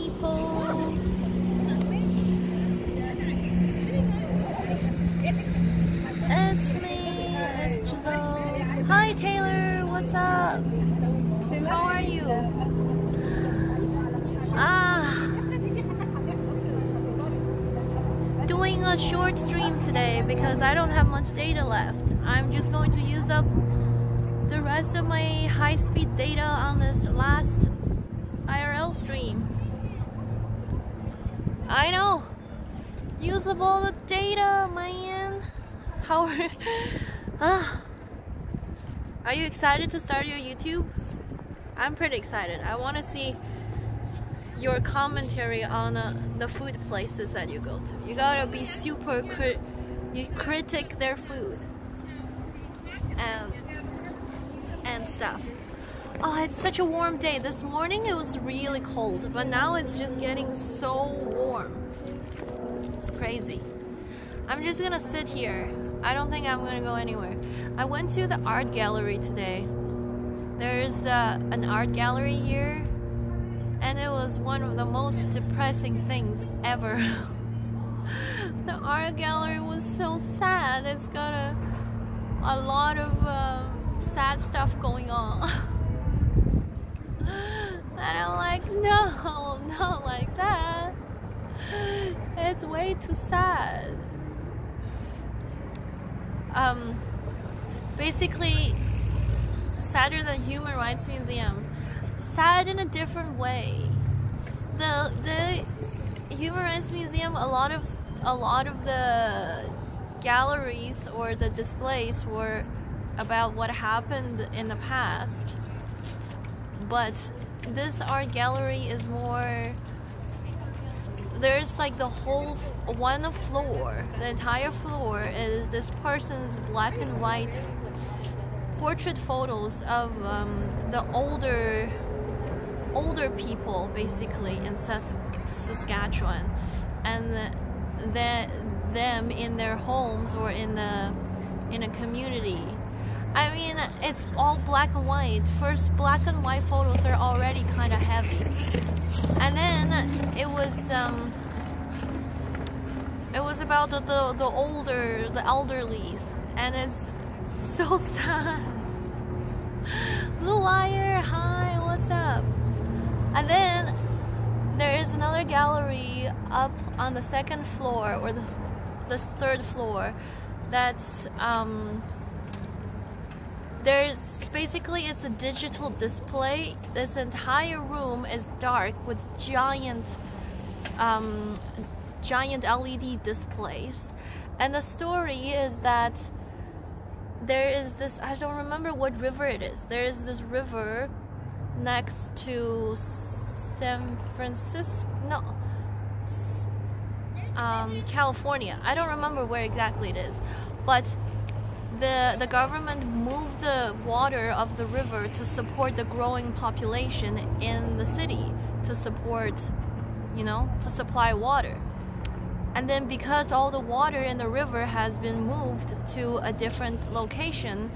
people. It's me, it's Giselle. Hi Taylor, what's up? How are you? Ah, doing a short stream today because I don't have much data left. I'm just going to use up the rest of my high-speed data on this last IRL stream. I know. Use up all the data, man. How are, uh, are you excited to start your YouTube? I'm pretty excited. I want to see your commentary on uh, the food places that you go to. You gotta be super crit you critic their food and and stuff. Oh, it's such a warm day. This morning it was really cold, but now it's just getting so warm. It's crazy. I'm just gonna sit here. I don't think I'm gonna go anywhere. I went to the art gallery today. There's uh, an art gallery here, and it was one of the most depressing things ever. the art gallery was so sad. It's got a, a lot of um, sad stuff going on. and I'm like, no, not like that. It's way too sad. Um, basically, sadder than Human Rights Museum. Sad in a different way. The the Human Rights Museum, a lot of a lot of the galleries or the displays were about what happened in the past. But this art gallery is more there's like the whole one floor the entire floor is this person's black and white portrait photos of um, the older older people basically in Sask Saskatchewan. And the, the, them in their homes or in the in a community I mean, it's all black and white. First, black and white photos are already kind of heavy, and then it was um, it was about the, the the older, the elderlies, and it's so sad. Blue Wire, hi, what's up? And then there is another gallery up on the second floor or the the third floor that's um there's basically it's a digital display. This entire room is dark with giant, um, giant LED displays, and the story is that there is this. I don't remember what river it is. There is this river next to San Francisco. No. Um, California. I don't remember where exactly it is, but the, the government moved the water of the river to support the growing population in the city, to support, you know, to supply water. And then because all the water in the river has been moved to a different location,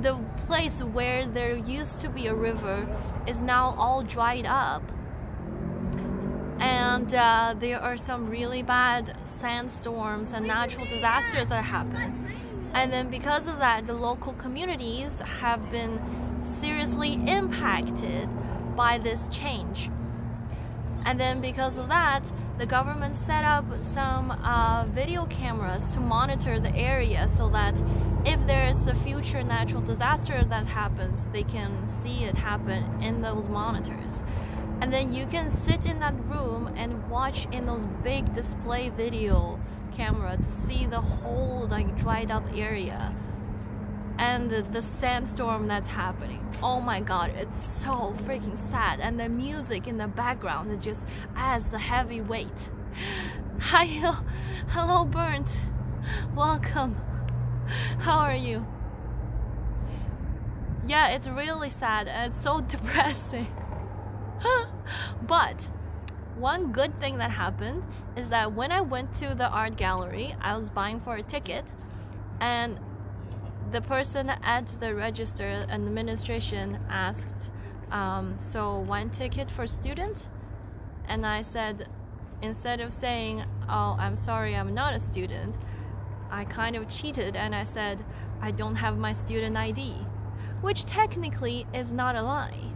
the place where there used to be a river is now all dried up. And uh, there are some really bad sandstorms and natural disasters that happen. And then because of that, the local communities have been seriously impacted by this change. And then because of that, the government set up some uh, video cameras to monitor the area so that if there is a future natural disaster that happens, they can see it happen in those monitors. And then you can sit in that room and watch in those big display video camera to see the whole like dried up area and the, the, sandstorm that's happening. Oh my god, it's so freaking sad. And the music in the background it just adds the heavy weight. Hi, hello, Burnt. Welcome. How are you? Yeah, it's really sad and it's so depressing. but one good thing that happened is that when I went to the art gallery, I was buying for a ticket, and the person at the register and administration asked, um, "So one ticket for students?" and I said, instead of saying, "Oh, I'm sorry, I'm not a student," I kind of cheated and I said, "I don't have my student ID," which technically is not a lie.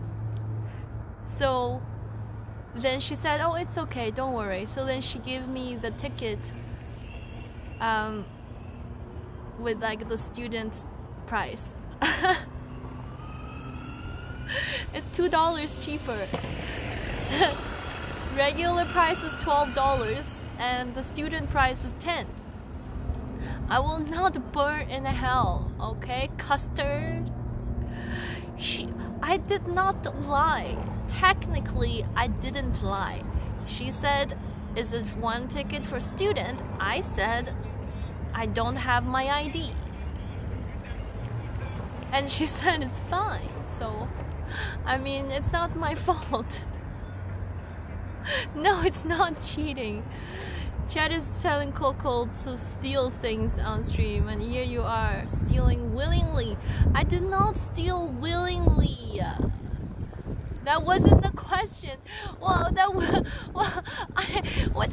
So then she said, "Oh, it's okay, don't worry." So then she gave me the ticket um, with like the student price. it's two dollars cheaper. Regular price is twelve dollars, and the student price is ten. I will not burn in hell, okay? Custard. She, I did not lie. Technically, I didn't lie. She said, Is it one ticket for student? I said, I don't have my ID. And she said, It's fine. So, I mean, it's not my fault. no, it's not cheating. Chad is telling Coco to steal things on stream, and here you are stealing willingly. I did not steal willingly. That wasn't the question. Well, that was well, I what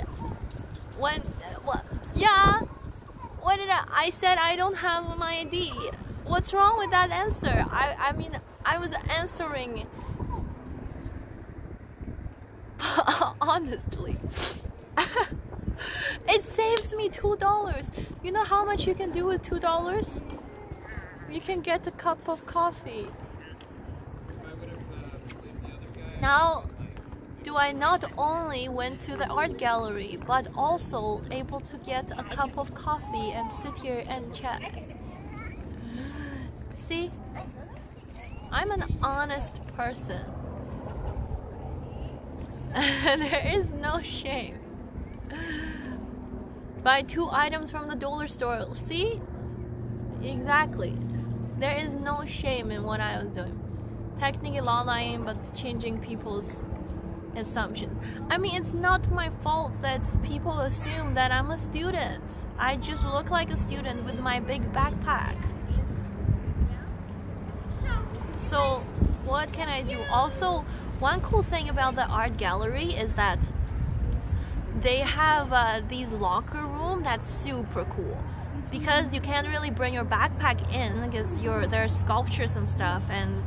when what yeah. What did I? I said I don't have my ID. What's wrong with that answer? I I mean I was answering honestly. it saves me two dollars. You know how much you can do with two dollars? You can get a cup of coffee. Now, do I not only went to the art gallery, but also able to get a cup of coffee and sit here and chat? See, I'm an honest person. there is no shame. Buy two items from the dollar store. See? Exactly. There is no shame in what I was doing. Technically lying, but changing people's assumptions. I mean, it's not my fault that people assume that I'm a student. I just look like a student with my big backpack. So, what can I do? Also, one cool thing about the art gallery is that they have uh, these locker room that's super cool because you can't really bring your backpack in because there are sculptures and stuff and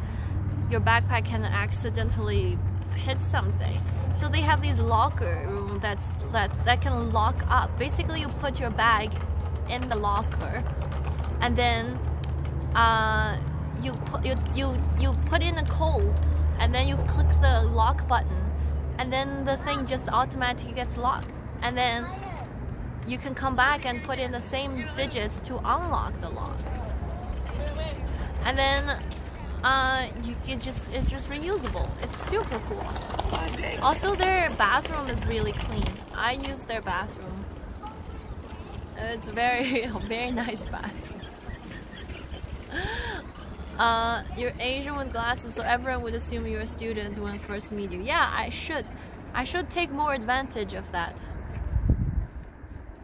your backpack can accidentally hit something. So they have these locker room that's that that can lock up. Basically you put your bag in the locker and then uh, you put you, you you put in a code and then you click the lock button and then the thing just automatically gets locked. And then you can come back and put in the same digits to unlock the lock. And then uh, you it just it's just reusable it's super cool also their bathroom is really clean I use their bathroom it's very very nice bathroom uh, you're Asian with glasses, so everyone would assume you're a student when first meet you. Yeah, I should. I should take more advantage of that.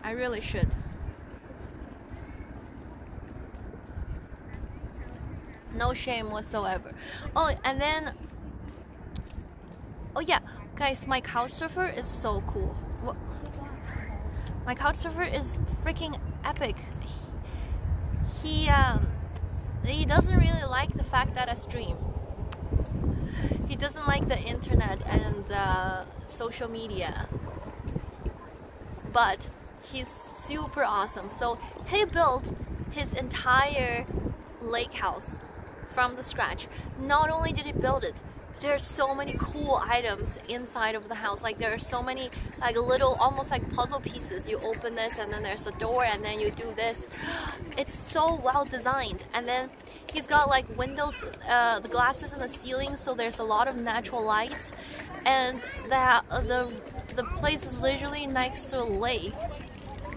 I really should. No shame whatsoever. Oh, and then. Oh, yeah, guys, my couch surfer is so cool. My couch surfer is freaking epic. He, he um he doesn't really like the fact that I stream. He doesn't like the internet and uh, social media. But he's super awesome. So he built his entire lake house from the scratch. Not only did he build it, there's so many cool items inside of the house. Like there are so many like little almost like puzzle pieces. You open this and then there's a door and then you do this. It's so well designed. And then he's got like windows uh, the glasses in the ceiling so there's a lot of natural light and the, the the place is literally next to a lake.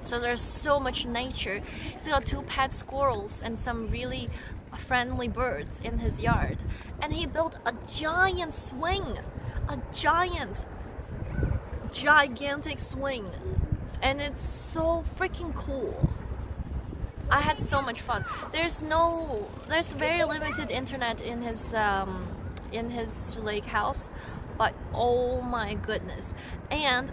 So there's so much nature. He's got two pet squirrels and some really friendly birds in his yard. And he built a giant swing. A giant, gigantic swing. And it's so freaking cool. I had so much fun. There's no, there's very limited internet in his, um, in his lake house. but oh my goodness. And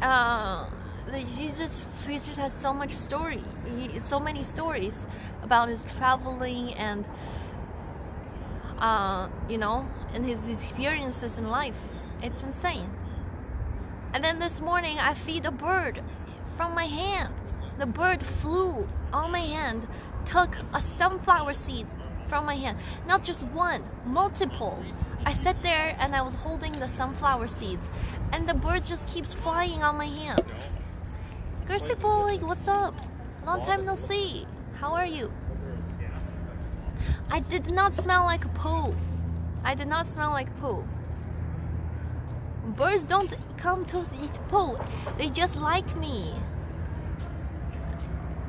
uh, he just has so much story. He, so many stories about his traveling and uh, you know, and his experiences in life. It's insane. And then this morning, I feed a bird from my hand. The bird flew on my hand, took a sunflower seed from my hand. Not just one, multiple. I sat there and I was holding the sunflower seeds, and the bird just keeps flying on my hand. Kirsty boy, what's up? Long time no see. How are you? I did not smell like poo. I did not smell like poo. Birds don't come to eat poo. They just like me.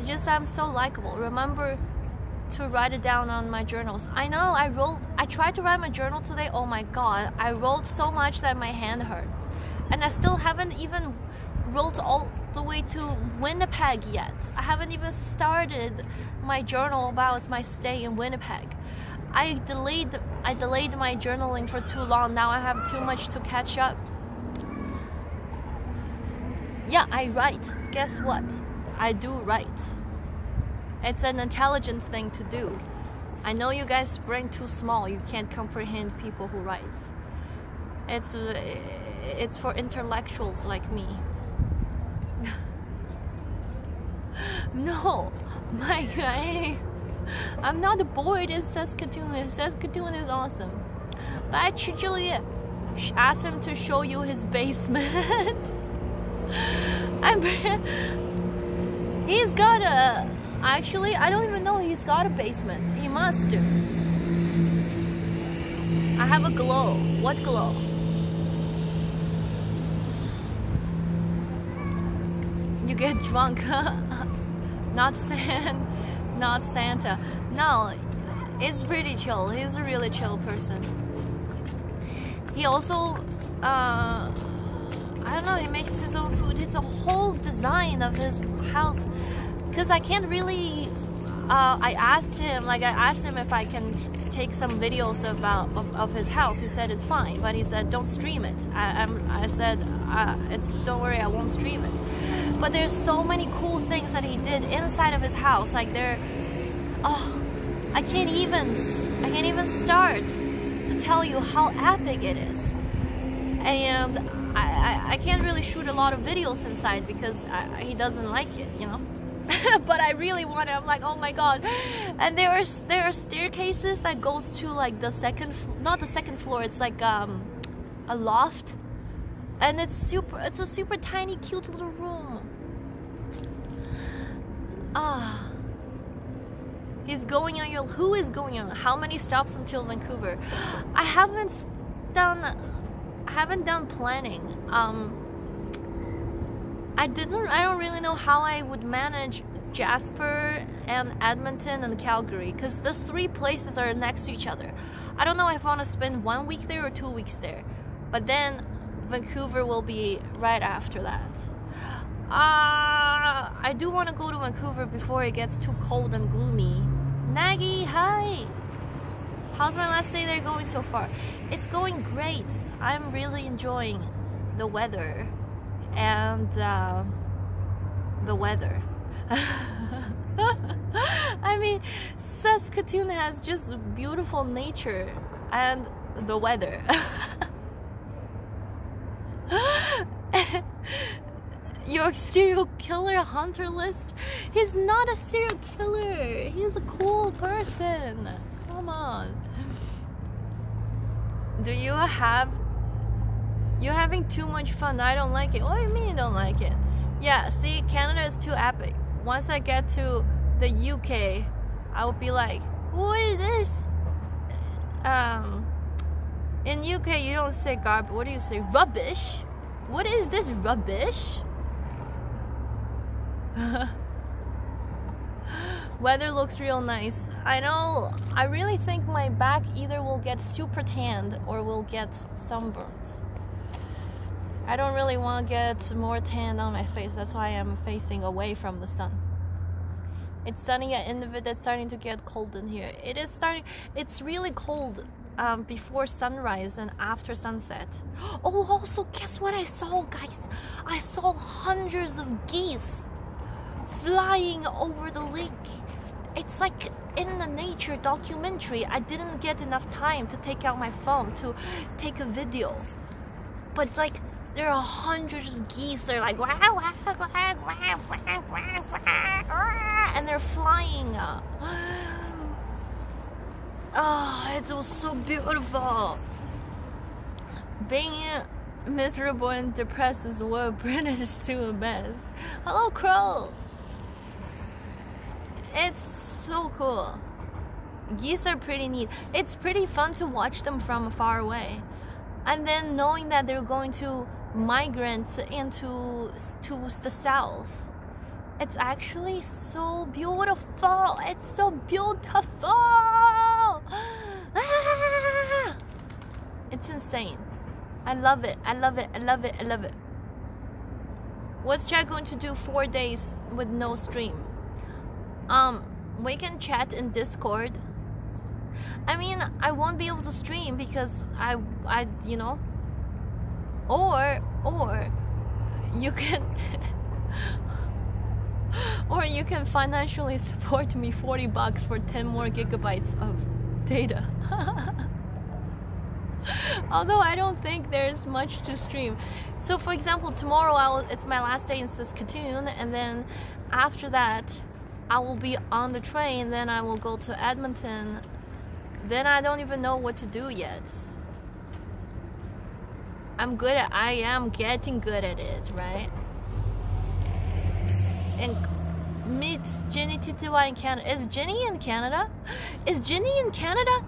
Just I'm so likable. Remember to write it down on my journals. I know I wrote I tried to write my journal today. Oh my god. I wrote so much that my hand hurt. And I still haven't even rolled all the way to Winnipeg yet. I haven't even started my journal about my stay in Winnipeg. I delayed I delayed my journaling for too long. Now I have too much to catch up. Yeah, I write. Guess what? I do write. It's an intelligent thing to do. I know you guys' brain too small. You can't comprehend people who write. It's it's for intellectuals like me. No, my guy. I'm not bored in Saskatoon. Saskatoon is awesome. But actually, ask him to show you his basement. I'm. He's got a. Actually, I don't even know he's got a basement. He must do. I have a glow. What glow? You get drunk. Not sand not Santa. No, it's pretty chill. He's a really chill person. He also, uh, I don't know, he makes his own food. It's a whole design of his house. Because I can't really, uh, I asked him, like I asked him if I can take some videos about of, of, his house. He said it's fine, but he said don't stream it. I, I'm, I said uh, don't worry, I won't stream it. But there's so many cool things that he did inside of his house. Like there, oh, I can't even I can't even start to tell you how epic it is. And I, I, I can't really shoot a lot of videos inside because I, he doesn't like it, you know. but I really want it. I'm like, oh my god! And there are there are staircases that goes to like the second, not the second floor. It's like um, a loft, and it's super. It's a super tiny, cute little room. Ah. He's going on your. Who is going on? How many stops until Vancouver? I haven't done. I haven't done planning. Um, I didn't. I don't really know how I would manage Jasper and Edmonton and Calgary because those three places are next to each other. I don't know if I want to spend one week there or two weeks there, but then Vancouver will be right after that. Uh, I do want to go to Vancouver before it gets too cold and gloomy. Naggy, hi! How's my last day there going so far? It's going great. I'm really enjoying the weather and uh, the weather. I mean, Saskatoon has just beautiful nature and the weather. Your serial killer hunter list? He's not a serial killer. He's a cool person. Come on. Do you have you're having too much fun. I don't like it. What do you mean you don't like it? Yeah, see, Canada is too epic. Once I get to the UK, I will be like, what is this? Um, in UK, you don't say garbage. What do you say? Rubbish? What is this rubbish? Weather looks real nice. I know, I really think my back either will get super tanned or will get sunburned. I don't really want to get more tan on my face. That's why I'm facing away from the sun. It's sunny at end of it. It's starting to get cold in here. It is starting. It's really cold um, before sunrise and after sunset. Oh, also, guess what I saw, guys? I saw hundreds of geese flying over the lake. It's like in the nature documentary. I didn't get enough time to take out my phone to take a video. But it's like there are hundreds of geese. They're like wah, wah, wah, and they're flying. Oh, it was so beautiful. Being miserable and depressed is what British do best. Hello, Crow. It's so cool. Geese are pretty neat. It's pretty fun to watch them from far away. And then knowing that they're going to migrate into to the south. It's actually so beautiful. It's so beautiful. It's insane. I love it. I love it. I love it. I love it. What's Jack going to do four days with no stream? Um, we can chat in Discord. I mean, I won't be able to stream because I, I, you know. Or, or, you can. or you can financially support me 40 bucks for 10 more gigabytes of data. Although I don't think there's much to stream. So, for example, tomorrow I'll, it's my last day in Saskatoon, and then after that, I will be on the train. Then I will go to Edmonton. Then I don't even know what to do yet. I'm good at. I am getting good at it, right? And meet Jenny Titiwa in Canada. Is Jenny in Canada? Is Jenny in Canada?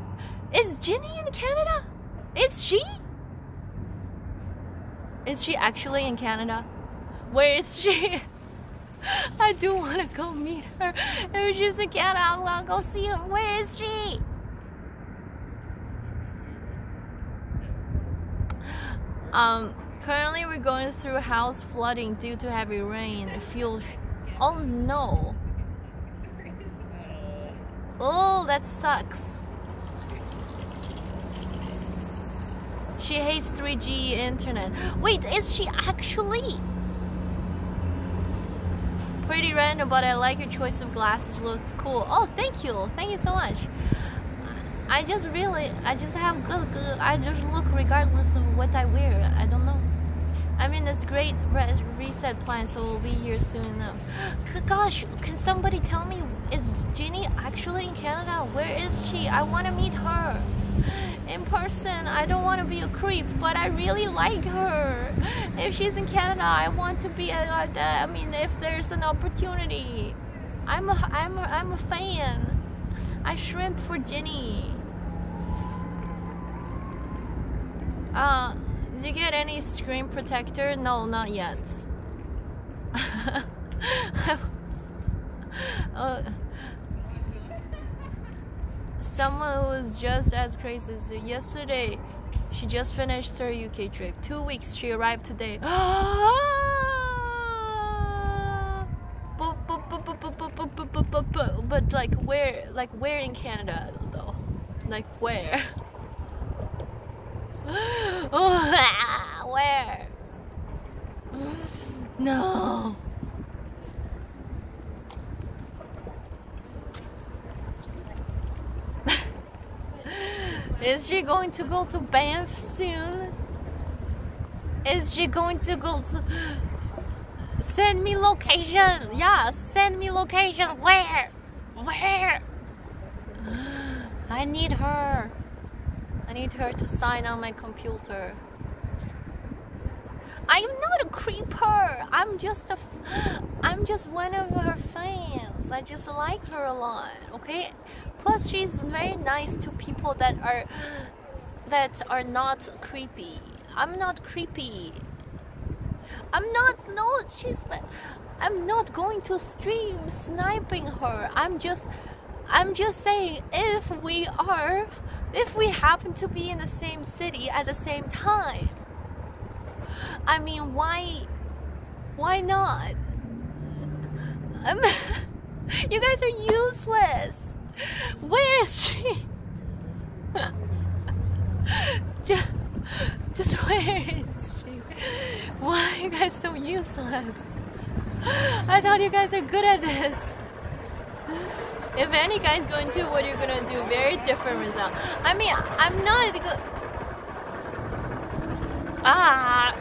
Is Jenny in Canada? Is she? Is she actually in Canada? Where is she? I do want to go meet her. If she's in Canada, I'm gonna go see her. Where is she? Um, currently we're going through house flooding due to heavy rain. Fuel Oh no. Oh, that sucks. She hates 3G internet. Wait, is she actually? Pretty random, but I like your choice of glasses. Looks cool. Oh, thank you. Thank you so much. I just really, I just have good, good. I just look regardless of what I wear. I don't know. I mean, it's great re- reset plan, so we'll be here soon enough. Gosh, can somebody tell me, is Jinny actually in Canada? Where is she? I want to meet her in person. I don't want to be a creep, but I really like her. If she's in Canada, I want to be. A, I mean, if there's an opportunity, I'm a, I'm a, I'm a fan. I shrimp for Jenny. Uh, did you get any screen protector? No, not yet. uh, someone who is just as crazy as you. yesterday. She just finished her UK trip. Two weeks. She arrived today. but like where? Like where in Canada though? Like where? Where? No. Is she going to go to Banff soon? Is she going to go to. Send me location! Yeah, send me location! Where? Where? I need her. I need her to sign on my computer. I'm not a creeper. I'm just a. I'm just one of her fans. I just like her a lot. Okay. Plus, she's very nice to people that are that are not creepy. I'm not creepy. I'm not. No, she's. I'm not going to stream sniping her. I'm just. I'm just saying if we are if we happen to be in the same city at the same time. I mean, why why not? Um, you guys are useless. Where is she? just, just where is she? Why are you guys so useless? I thought you guys are good at this. If any guy's going to, what you're you gonna do? Very different result. I mean, I'm not good. Ah,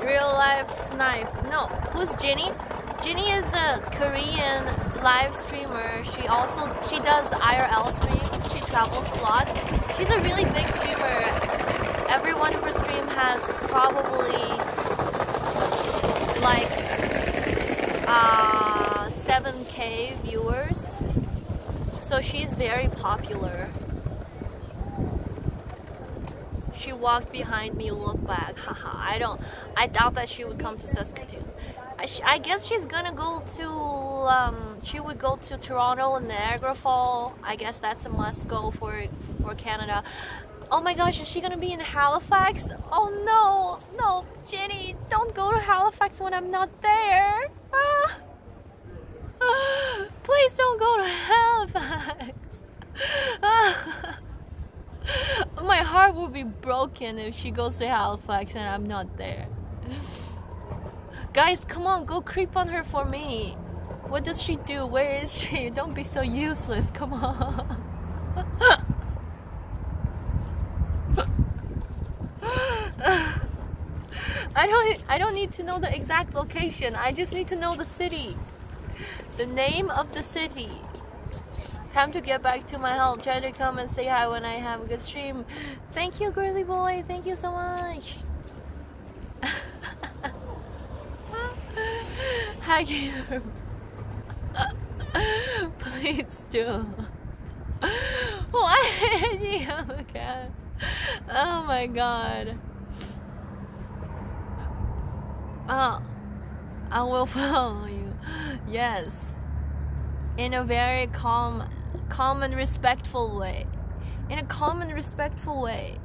real life snipe. No, who's Jinny? Jinny is a Korean live streamer. She also she does IRL streams. She travels a lot. She's a really big streamer. Every one of her stream has probably like uh, 7k viewers. So she's very popular. She walked behind me, looked back. Haha, I don't. I doubt that she would come to Saskatoon. I, I guess she's gonna go to. Um, she would go to Toronto and Niagara Fall. I guess that's a must go for for Canada. Oh my gosh, is she gonna be in Halifax? Oh no, no, Jenny, don't go to Halifax when I'm not there. Ah. Please don't go to Halifax. Ah. My heart will be broken if she goes to Halifax and I'm not there. Guys, come on, go creep on her for me. What does she do? Where is she? Don't be so useless. Come on. I don't I don't need to know the exact location. I just need to know the city. The name of the city. Time to get back to my home. Try to come and say hi when I have a good stream. Thank you, girly boy. Thank you so much. Hag you. Please do. Why did you have a cat? Oh my god. Oh, I will follow you. Yes. In a very calm, calm and respectful way. In a calm and respectful way.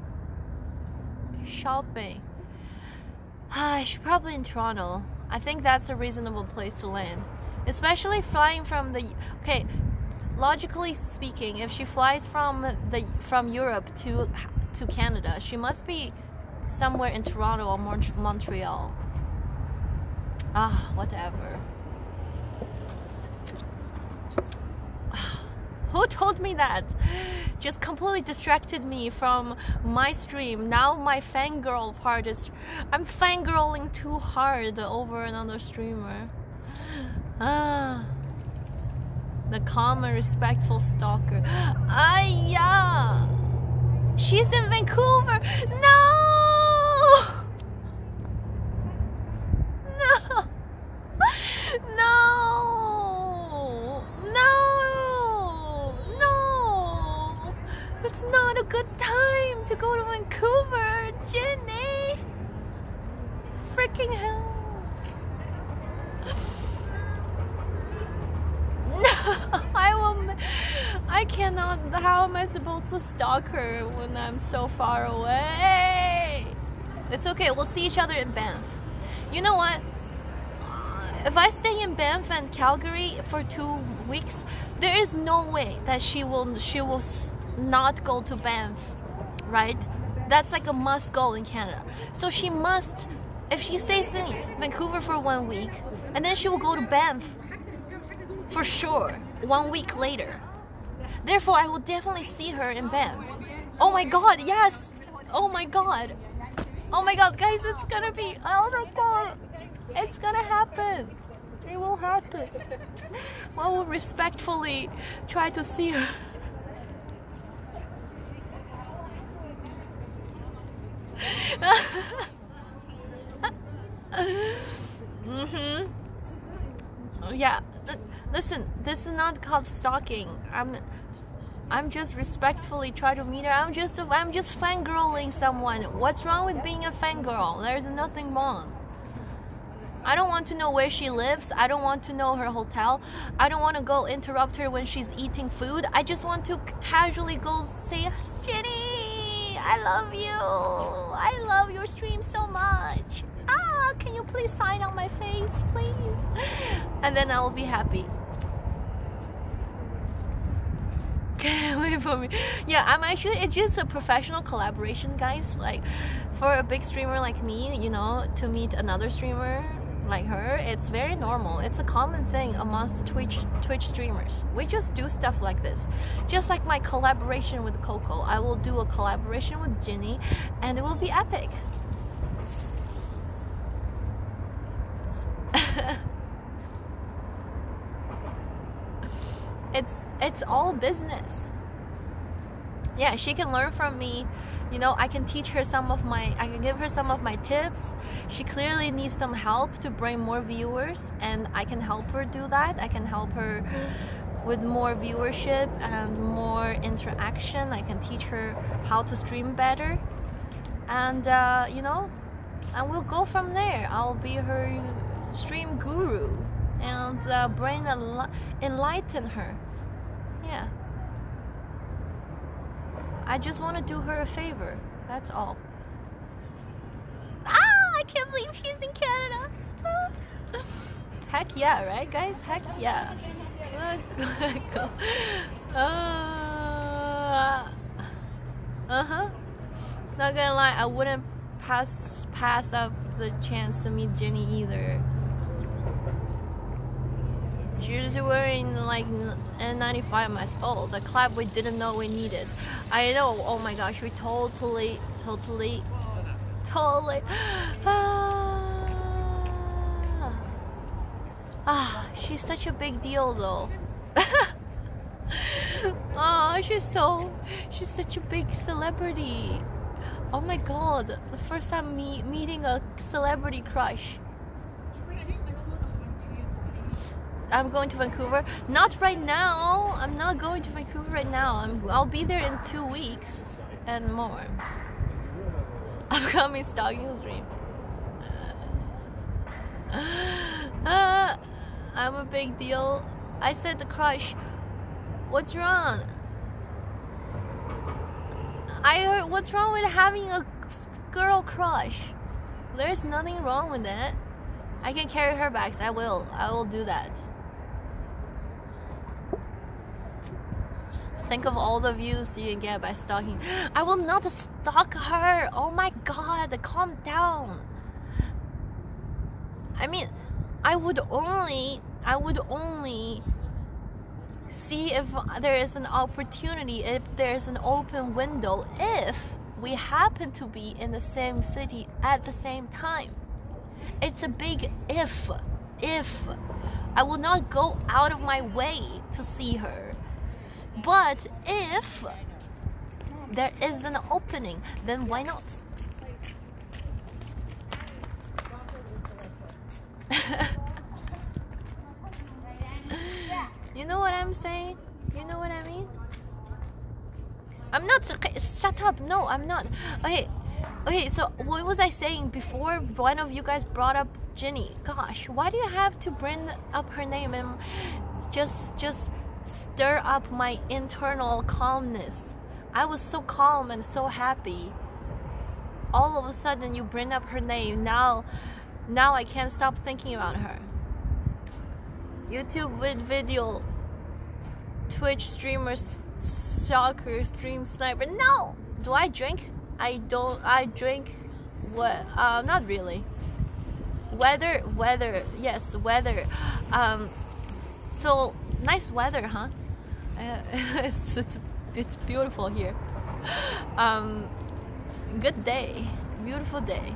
Shopping. Ah, I should probably in Toronto. I think that's a reasonable place to land. Especially flying from the okay, logically speaking, if she flies from the from Europe to to Canada, she must be somewhere in Toronto or Mont- Montreal. Ah, whatever. Who told me that? Just completely distracted me from my stream. Now my fangirl part is. I'm fangirling too hard over another streamer. Ah. The calm and respectful stalker. Ah, yeah. She's in Vancouver. No! No! No! No! No! It's not a good time to go to Vancouver, Jenny! Freaking hell! No! I will. I cannot. How am I supposed to stalk her when I'm so far away? It's okay. We'll see each other in Banff. You know what? Uh, if I stay in Banff and Calgary for two weeks, there is no way that she will she will not go to Banff, right? That's like a must go in Canada. So she must, if she stays in Vancouver for one week, and then she will go to Banff for sure one week later. Therefore, I will definitely see her in Banff. Oh my god, yes! Oh my god! Oh my god, guys, it's gonna be. My god! It's gonna happen! It will happen. I will respectfully try to see her. mm-hmm. Yeah. Listen, this is not called stalking. I'm I'm just respectfully try to meet her. I'm just I'm just fangirling someone. What's wrong with being a fangirl? There's nothing wrong. I don't want to know where she lives. I don't want to know her hotel. I don't want to go interrupt her when she's eating food. I just want to casually go say, Jenny, I love you. I love your stream so much. Ah, can you please sign on my face, please? And then I will be happy. wait for me. Yeah, I'm actually. It's just a professional collaboration, guys. Like, for a big streamer like me, you know, to meet another streamer like her, it's very normal. It's a common thing amongst Twitch Twitch streamers. We just do stuff like this. Just like my collaboration with Coco, I will do a collaboration with Jinny, and it will be epic. it's it's all business. Yeah she can learn from me. You know i can teach her some of my i can give her some of my tips. She clearly needs some help to bring more viewers and i can help her do that. I can help her with more viewership and more interaction. I can teach her how to stream better. And uh, you know and we'll go from there. I'll be her stream guru and uh, bring a enlighten her yeah I just want to do her a favor. That's all. Ah, I can't believe she's in Canada. Heck yeah, right, guys? Heck yeah. uh huh. Not gonna lie, I wouldn't pass pass up the chance to meet Jenny either. She was wearing like N95 mask. Oh, the clap we didn't know we needed. I know. Oh my gosh, we totally, totally, totally. Ah, ah she's such a big deal though. oh, she's so, she's such a big celebrity. Oh my god, the first time me meeting a celebrity crush. I'm going to Vancouver. Not right now. I'm not going to Vancouver right now. I'm, I'll be there in two weeks and more. Upcoming stalking dream. Uh, I'm a big deal. I said the crush. What's wrong? I heard what's wrong with having a girl crush? There's nothing wrong with that. I can carry her bags. I will. I will do that. Think of all the views you get by stalking. I will not stalk her. Oh my god, calm down. I mean, I would only, I would only see if there is an opportunity, if there's an open window, if we happen to be in the same city at the same time. It's a big if. If. I will not go out of my way to see her. But if there is an opening, then why not? you know what I'm saying? You know what I mean? I'm not. Okay, Shut up. No, I'm not. Okay. Okay, so what was I saying before one of you guys brought up Jinny? Gosh, why do you have to bring up her name and just just stir up my internal calmness. I was so calm and so happy. All of a sudden you bring up her name. Now now I can't stop thinking about her. YouTube with video Twitch streamers stalker stream sniper. No! Do I drink? I don't I drink what uh not really. Weather weather yes weather um so nice weather, huh? Uh, it's, it's it's beautiful here. Um, good day, beautiful day.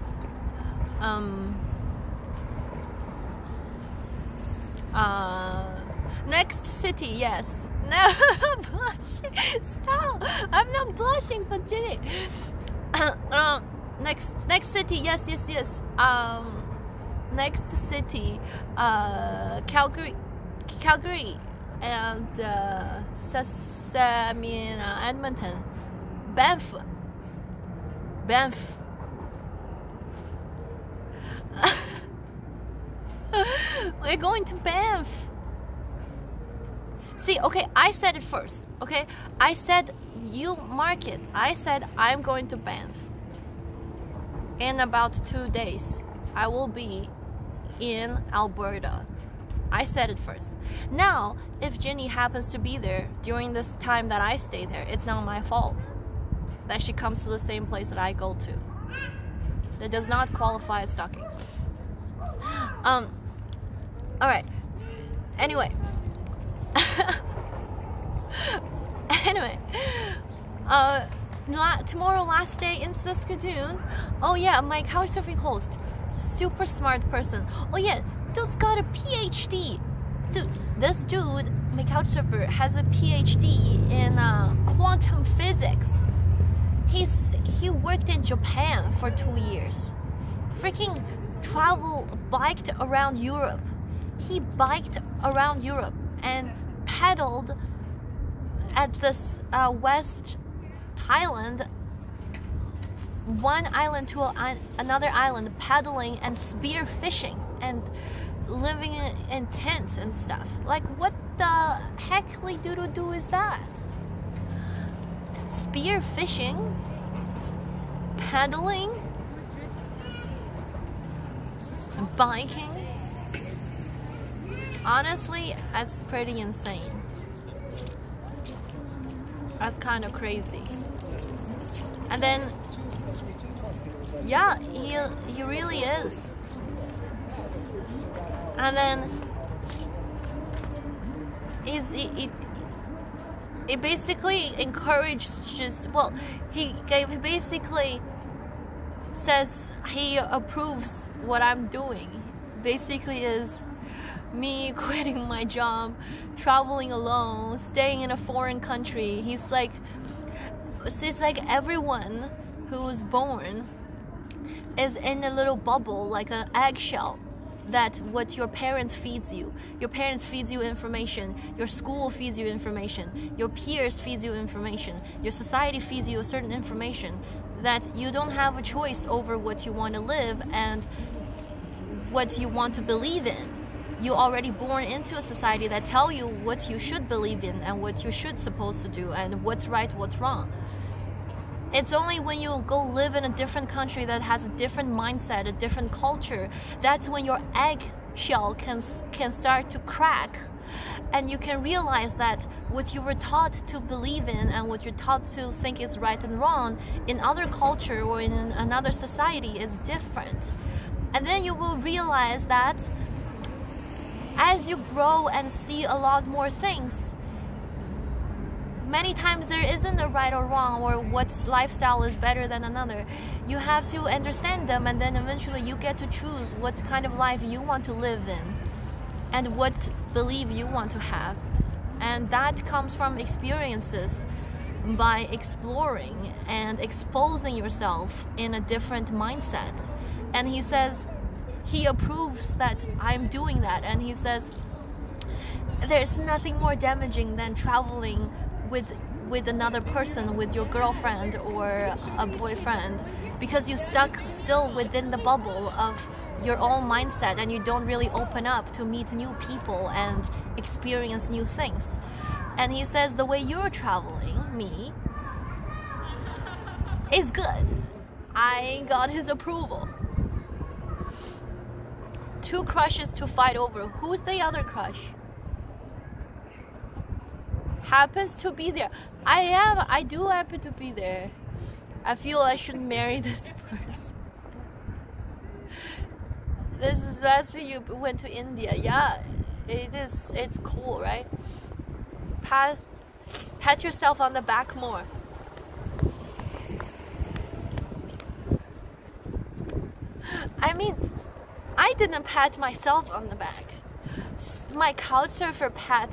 Um, uh, next city, yes. No, blushing. Stop! I'm not blushing for Jenny. uh, next, next city, yes, yes, yes. Um, next city, uh, Calgary, Calgary and uh, uh, Edmonton, Banff, Banff. We're going to Banff. See, okay, I said it first. Okay, I said you mark it. I said I'm going to Banff. In about two days, I will be in Alberta. I said it first. Now, if Jenny happens to be there during this time that I stay there, it's not my fault that she comes to the same place that I go to. That does not qualify as stalking. Um, all right. Anyway. anyway. Uh, la- tomorrow, last day in Saskatoon. Oh yeah, my couchsurfing host, super smart person. Oh yeah, dude's got a PhD. Dude, this dude, my couch surfer, has a PhD in uh, quantum physics. He's he worked in Japan for two years. Freaking travel biked around Europe. He biked around Europe and paddled at this uh, West Thailand, one island to another island, paddling and spear fishing and living in, tents and stuff. Like, what the heckly doodle do is that? Spear fishing, paddling, biking. Honestly, that's pretty insane. That's kind of crazy. And then, yeah, he he really is. And then, is it, it it basically encourages just well he gave he basically says he approves what I'm doing. Basically is me quitting my job traveling alone staying in a foreign country. He's like so it's like everyone who was born is in a little bubble like an eggshell that what your parents feeds you your parents feeds you information your school feeds you information your peers feeds you information your society feeds you a certain information that you don't have a choice over what you want to live and what you want to believe in. You already born into a society that tell you what you should believe in and what you should supposed to do and what's right what's wrong it's only when you go live in a different country that has a different mindset, a different culture, that's when your eggshell can can start to crack and you can realize that what you were taught to believe in and what you're taught to think is right and wrong in other culture or in another society is different. And then you will realize that as you grow and see a lot more things, many times there isn't a right or wrong or what lifestyle is better than another. You have to understand them and then eventually you get to choose what kind of life you want to live in and what belief you want to have. And that comes from experiences by exploring and exposing yourself in a different mindset. And he says he approves that I'm doing that and he says there's nothing more damaging than traveling with with another person, with your girlfriend or a boyfriend, because you're stuck still within the bubble of your own mindset and you don't really open up to meet new people and experience new things. And he says the way you're traveling, me, is good. I got his approval. Two crushes to fight over. Who's the other crush? Happens to be there. I am, I do happen to be there. I feel I should marry this person. This is last year you went to India. Yeah, it is. It's cool, right? Pat, pat yourself on the back more. I mean, I didn't pat myself on the back. My couch surfer pat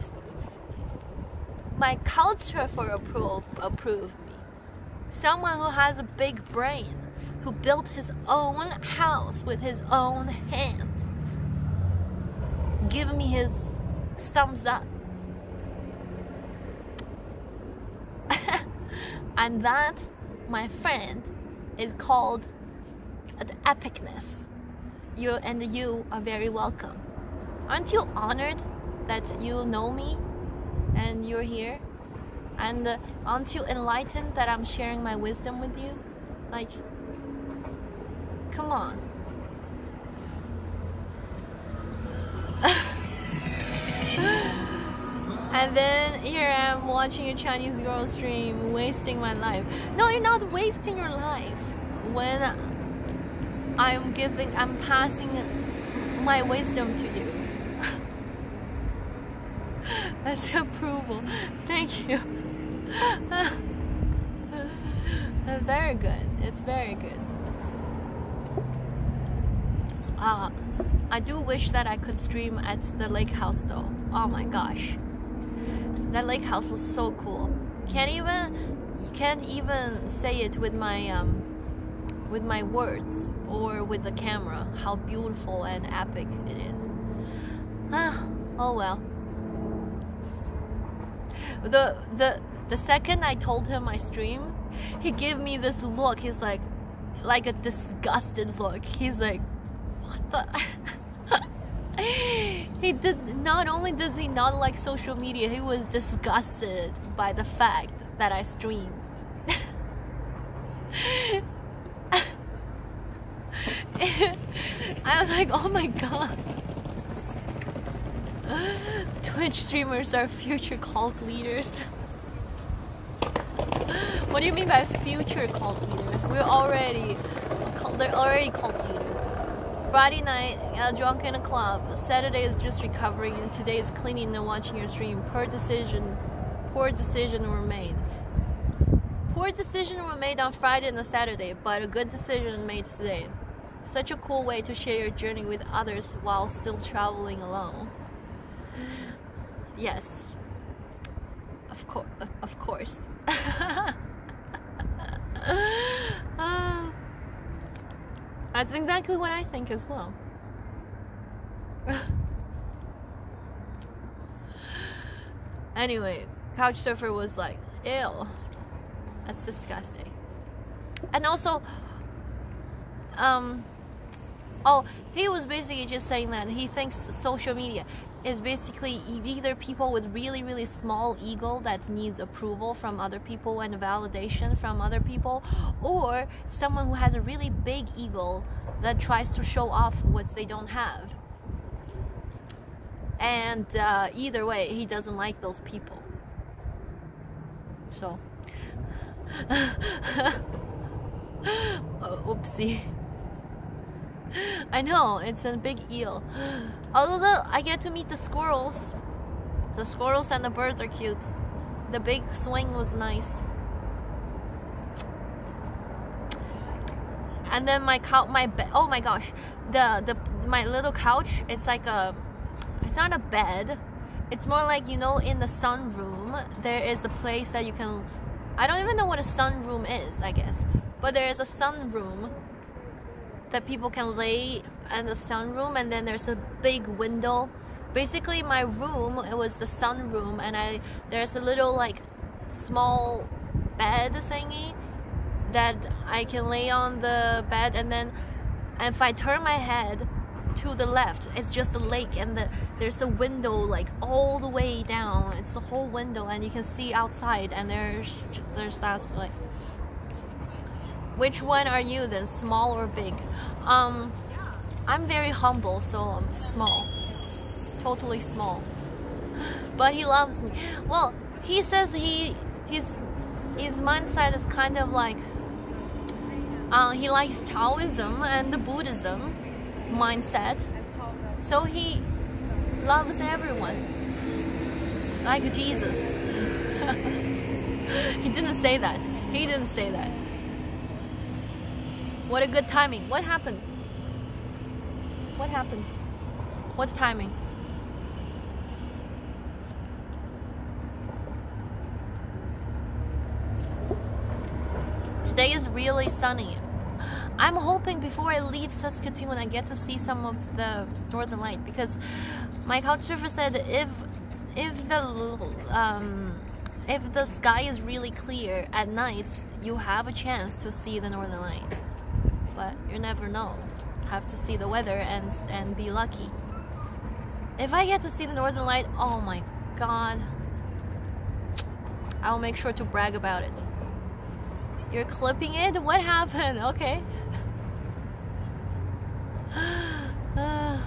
my culture for approval approved me. Someone who has a big brain, who built his own house with his own hands, give me his thumbs up. and that, my friend, is called the epicness. You and you are very welcome. Aren't you honored that you know me and you're here and uh, aren't you enlightened that I'm sharing my wisdom with you like come on And then here I am watching a Chinese girl stream, wasting my life. No, you're not wasting your life. When I'm giving, I'm passing my wisdom to you. That's approval. Thank you. very good. It's very good. Uh, I do wish that I could stream at the lake house though. Oh my gosh. That lake house was so cool. Can't even you can't even say it with my um with my words or with the camera how beautiful and epic it is. Ah, oh well. The the the second I told him I stream, he gave me this look. He's like like a disgusted look. He's like what the he did not only does he not like social media he was disgusted by the fact that i stream i was like oh my god twitch streamers are future cult leaders what do you mean by future cult leaders we're already they're already cult leaders Friday night, uh, drunk in a club. Saturday is just recovering, and today is cleaning and watching your stream. Poor decision, poor decision were made. Poor decision were made on Friday and Saturday, but a good decision made today. Such a cool way to share your journey with others while still traveling alone. Yes, of course, of course. uh, that's exactly what I think as well. anyway, Couchsurfer was like, ew, that's disgusting. And also, um, oh, he was basically just saying that he thinks social media is basically either people with really really small ego that needs approval from other people and validation from other people or someone who has a really big ego that tries to show off what they don't have. And uh, either way he doesn't like those people. So oopsie. I know, it's a big eel. Although I get to meet the squirrels. The squirrels and the birds are cute. The big swing was nice. And then my couch, my bed. Oh my gosh, the the my little couch. It's like a, it's not a bed. It's more like you know, in the sunroom, there is a place that you can. I don't even know what a sunroom is. I guess, but there is a sunroom that people can lay in the sunroom and then there's a big window basically my room it was the sunroom and i there's a little like small bed thingy that i can lay on the bed and then if i turn my head to the left it's just a lake and the, there's a window like all the way down it's a whole window and you can see outside and there's there's that like which one are you then, small or big? Um, I'm very humble, so I'm small. Totally small. But he loves me. Well, he says he his his mindset is kind of like uh, he likes Taoism and the Buddhism mindset. So he loves everyone. Like Jesus. he didn't say that. He didn't say that. What a good timing. What happened? What happened? What's timing? Today is really sunny. I'm hoping before I leave Saskatoon I get to see some of the northern light because my couchsurfer said if if the um, if the sky is really clear at night, you have a chance to see the northern light but you never know have to see the weather and and be lucky. If I get to see the northern light, oh my god. I'll make sure to brag about it. You're clipping it? What happened? Okay. mm.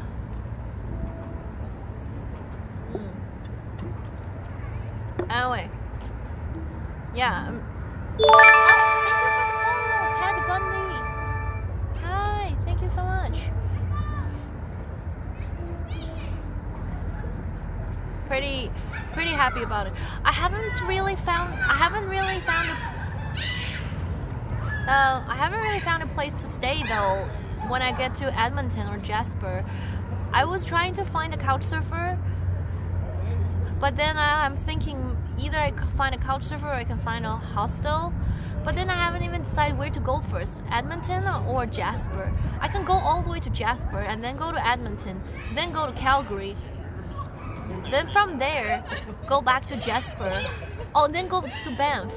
Anyway. Yeah. Um, oh, thank you for the follow, Ted Bundy. Hi, thank you so much. Pretty, pretty happy about it. I haven't really found, I haven't really found a, uh, I haven't really found a place to stay though. When I get to Edmonton or Jasper, I was trying to find a couch surfer but then I'm thinking either I can find a couch surfer or I can find a hostel. But then I haven't even decided where to go first, Edmonton or Jasper. I can go all the way to Jasper and then go to Edmonton, then go to Calgary. Then from there, go back to Jasper. Oh, then go to Banff.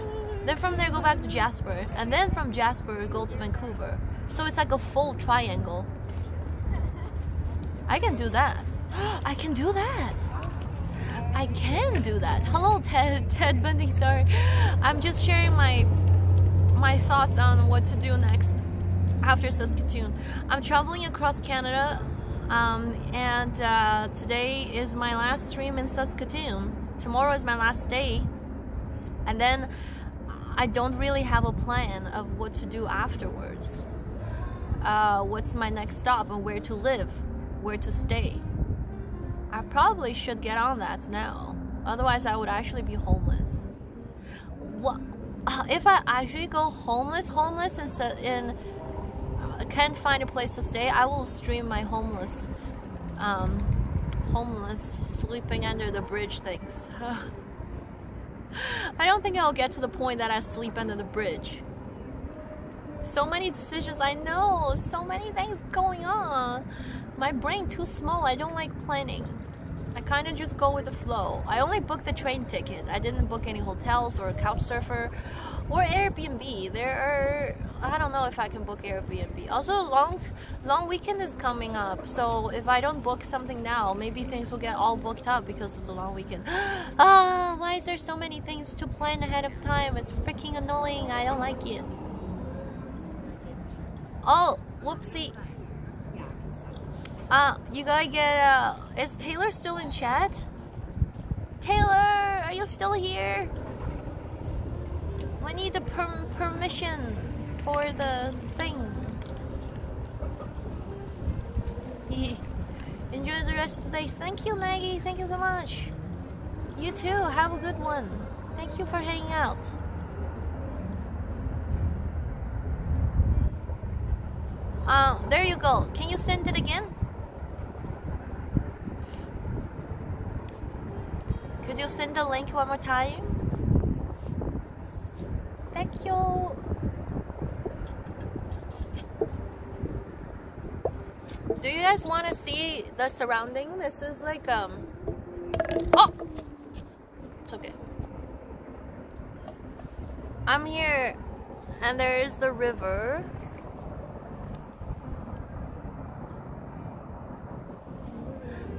Then from there, go back to Jasper. And then from Jasper, go to Vancouver. So it's like a full triangle. I can do that. I can do that. I can do that. Hello, Ted. Ted Bundy. Sorry, I'm just sharing my my thoughts on what to do next after Saskatoon. I'm traveling across Canada, um, and uh, today is my last stream in Saskatoon. Tomorrow is my last day, and then I don't really have a plan of what to do afterwards. Uh, what's my next stop and where to live, where to stay. I probably should get on that now. Otherwise, I would actually be homeless. What uh, if I actually go homeless, homeless, and so in uh, can't find a place to stay? I will stream my homeless, um, homeless sleeping under the bridge things. I don't think I'll get to the point that I sleep under the bridge. So many decisions, I know, so many things going on. My brain too small, I don't like planning. I kind of just go with the flow. I only booked the train ticket. I didn't book any hotels or a couch surfer or Airbnb. There are I don't know if I can book Airbnb. Also, long long weekend is coming up, so if I don't book something now, maybe things will get all booked up because of the long weekend. Ah, oh, why is there so many things to plan ahead of time? It's freaking annoying. I don't like it. Oh, whoopsie. Uh, you gotta get, uh, is Taylor still in chat? Taylor, are you still here? We need the per permission for the thing. Enjoy the rest of the day. Thank you, Maggie. Thank you so much. You too. Have a good one. Thank you for hanging out. Um, there you go. Can you send it again? Could you send the link one more time? Thank you. Do you guys want to see the surrounding? This is like um. Oh, it's okay. I'm here, and there is the river.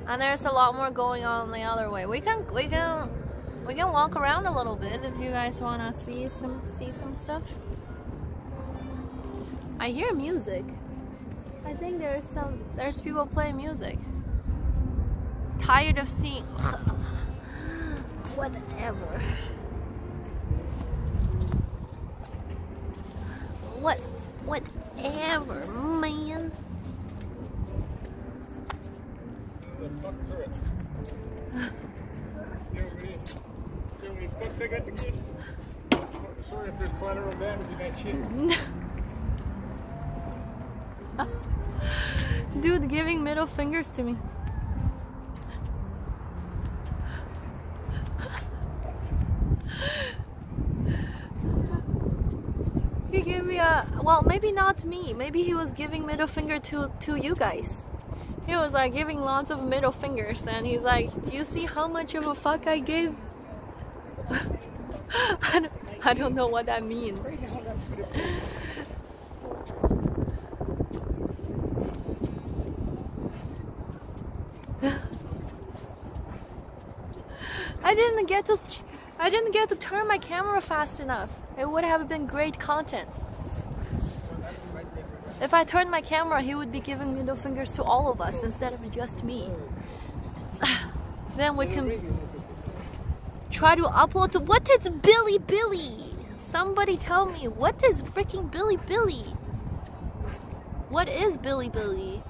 And there's a lot more going on the other way. We can we can we can walk around a little bit if you guys want to see some see some stuff. I hear music. I think there's some there's people playing music. Tired of seeing whatever. What whatever, man. I? Sorry if there's collateral damage in that shit. Dude giving middle fingers to me. he gave me a well maybe not me maybe he was giving middle finger to to you guys he was like giving lots of middle fingers and he's like, do you see how much of a fuck I gave? I, don't, I don't know what that means. I didn't get to I didn't get to turn my camera fast enough. It would have been great content. If I turned my camera, he would be giving middle fingers to all of us instead of just me. then we can try to upload to what is Bilibili? Somebody tell me what is freaking Bilibili? What is Bilibili?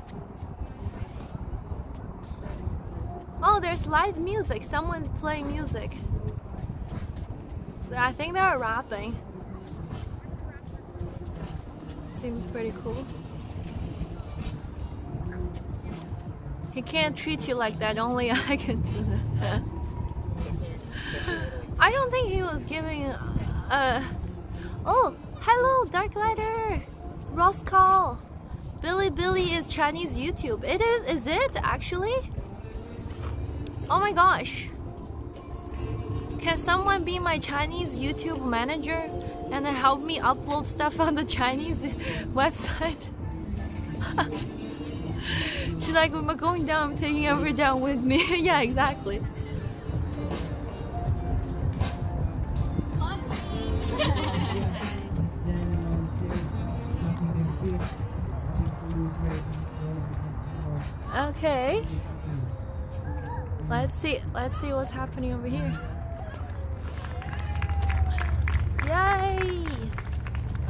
Oh, there's live music. Someone's playing music. I think they're rapping. Seems pretty cool. He can't treat you like that, only I can do that. I don't think he was giving uh Oh, hello Darklighter! Ross Call! Bilibili is Chinese YouTube. It is is it actually? Oh my gosh. Can someone be my Chinese YouTube manager and help me upload stuff on the Chinese website? She's like, when I'm going down, I'm taking everything down with me. yeah, exactly. okay. Let's see. Let's see what's happening over here. Yay!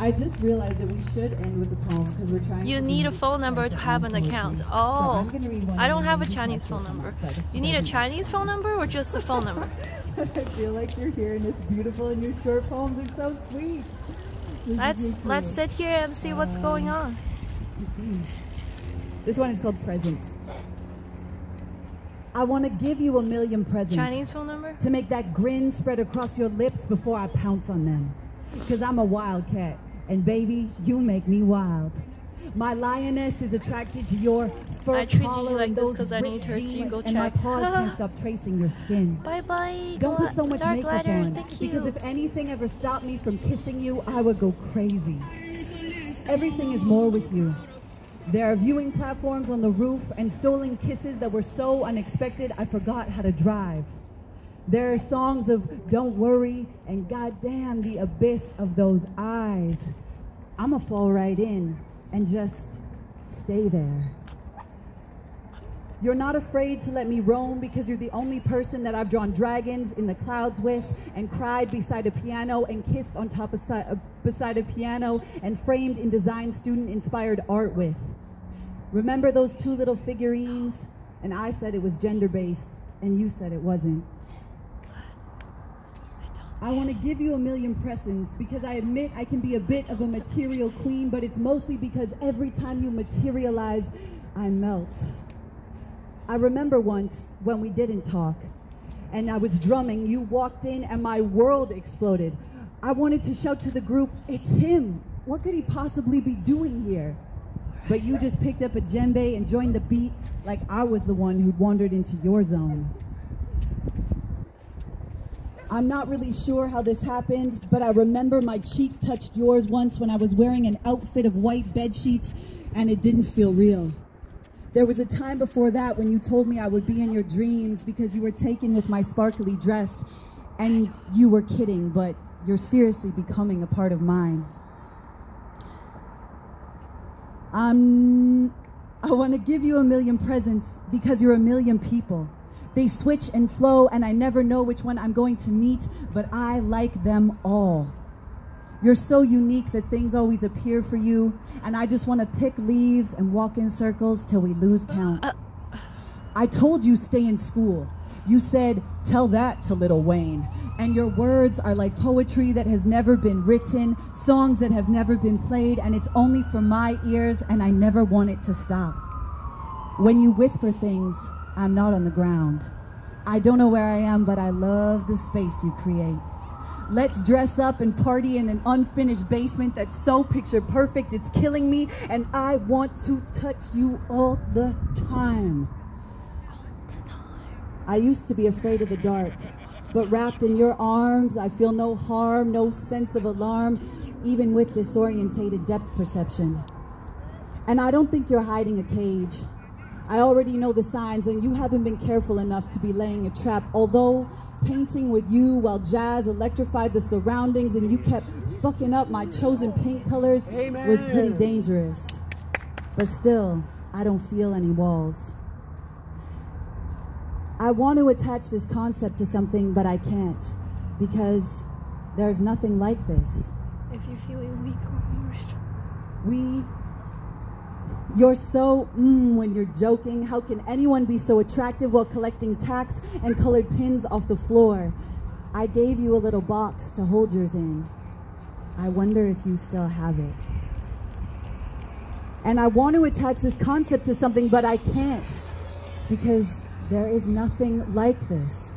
I just realized that we should end with the poem because we're trying. You need a phone number to have an account. Oh, I don't have a Chinese phone number. You need a Chinese phone number or just a phone number? I feel like you're here and it's beautiful and your short poems are so sweet. This Let's let's sit here and see what's going uh, on. This one is called Presents. I want to give you a million presents. Chinese phone number? to make that grin spread across your lips before I pounce on them. Because I'm a wildcat, and baby, you make me wild. My lioness is attracted to your fur I treat you collar like and this those 'cause I need her to go and my paws can't stop tracing your skin. Bye bye. Don't put so much Dark makeup lighter, on, Thank because if anything ever stopped me from kissing you, I would go crazy. Everything is more with you. There are viewing platforms on the roof and stolen kisses that were so unexpected I forgot how to drive. There are songs of Don't Worry and Goddamn the abyss of those eyes. I'ma fall right in and just stay there. You're not afraid to let me roam because you're the only person that I've drawn dragons in the clouds with and cried beside a piano and kissed on top of si- uh, beside a piano and framed in design student inspired art with. Remember those two little figurines? And I said it was gender based and you said it wasn't. I want to give you a million presents because I admit I can be a bit of a material queen, but it's mostly because every time you materialize, I melt. I remember once when we didn't talk and I was drumming, you walked in and my world exploded. I wanted to shout to the group, It's him! What could he possibly be doing here? But you just picked up a djembe and joined the beat like I was the one who'd wandered into your zone. I'm not really sure how this happened, but I remember my cheek touched yours once when I was wearing an outfit of white bed sheets and it didn't feel real. There was a time before that when you told me I would be in your dreams because you were taken with my sparkly dress and you were kidding, but you're seriously becoming a part of mine. I'm I want to give you a million presents because you're a million people. They switch and flow, and I never know which one I'm going to meet, but I like them all. You're so unique that things always appear for you, and I just want to pick leaves and walk in circles till we lose count. Uh, uh. I told you stay in school. You said, tell that to Lil Wayne. And your words are like poetry that has never been written, songs that have never been played, and it's only for my ears, and I never want it to stop. When you whisper things, I'm not on the ground. I don't know where I am, but I love the space you create. Let's dress up and party in an unfinished basement that's so picture perfect, it's killing me, and I want to touch you all the time. I used to be afraid of the dark, but wrapped in your arms, I feel no harm, no sense of alarm, even with disorientated depth perception. And I don't think you're hiding a cage. I already know the signs, and you haven't been careful enough to be laying a trap. Although painting with you while jazz electrified the surroundings and you kept fucking up my chosen paint colors was pretty dangerous. But still, I don't feel any walls. I want to attach this concept to something, but I can't because there's nothing like this. If you're feeling weak or yours. We You're so mm when you're joking. How can anyone be so attractive while collecting tacks and colored pins off the floor? I gave you a little box to hold yours in. I wonder if you still have it. And I want to attach this concept to something, but I can't because there is nothing like this.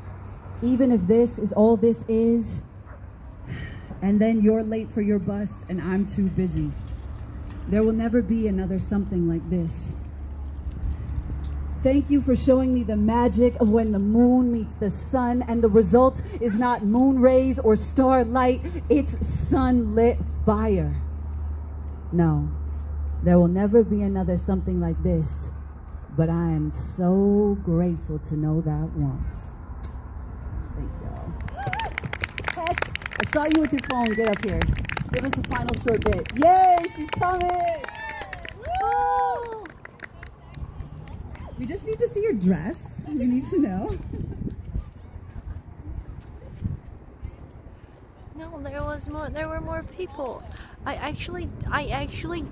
Even if this is all this is, and then you're late for your bus and I'm too busy. There will never be another something like this. Thank you for showing me the magic of when the moon meets the sun and the result is not moon rays or starlight, it's sunlit fire. No, there will never be another something like this, but I am so grateful to know that once. Thank y'all. Tess, I saw you with your phone. Get up here. Give us a final short bit. Yay, she's coming! We just need to see your dress. We need to know. No, there was more. There were more people. I actually, I actually,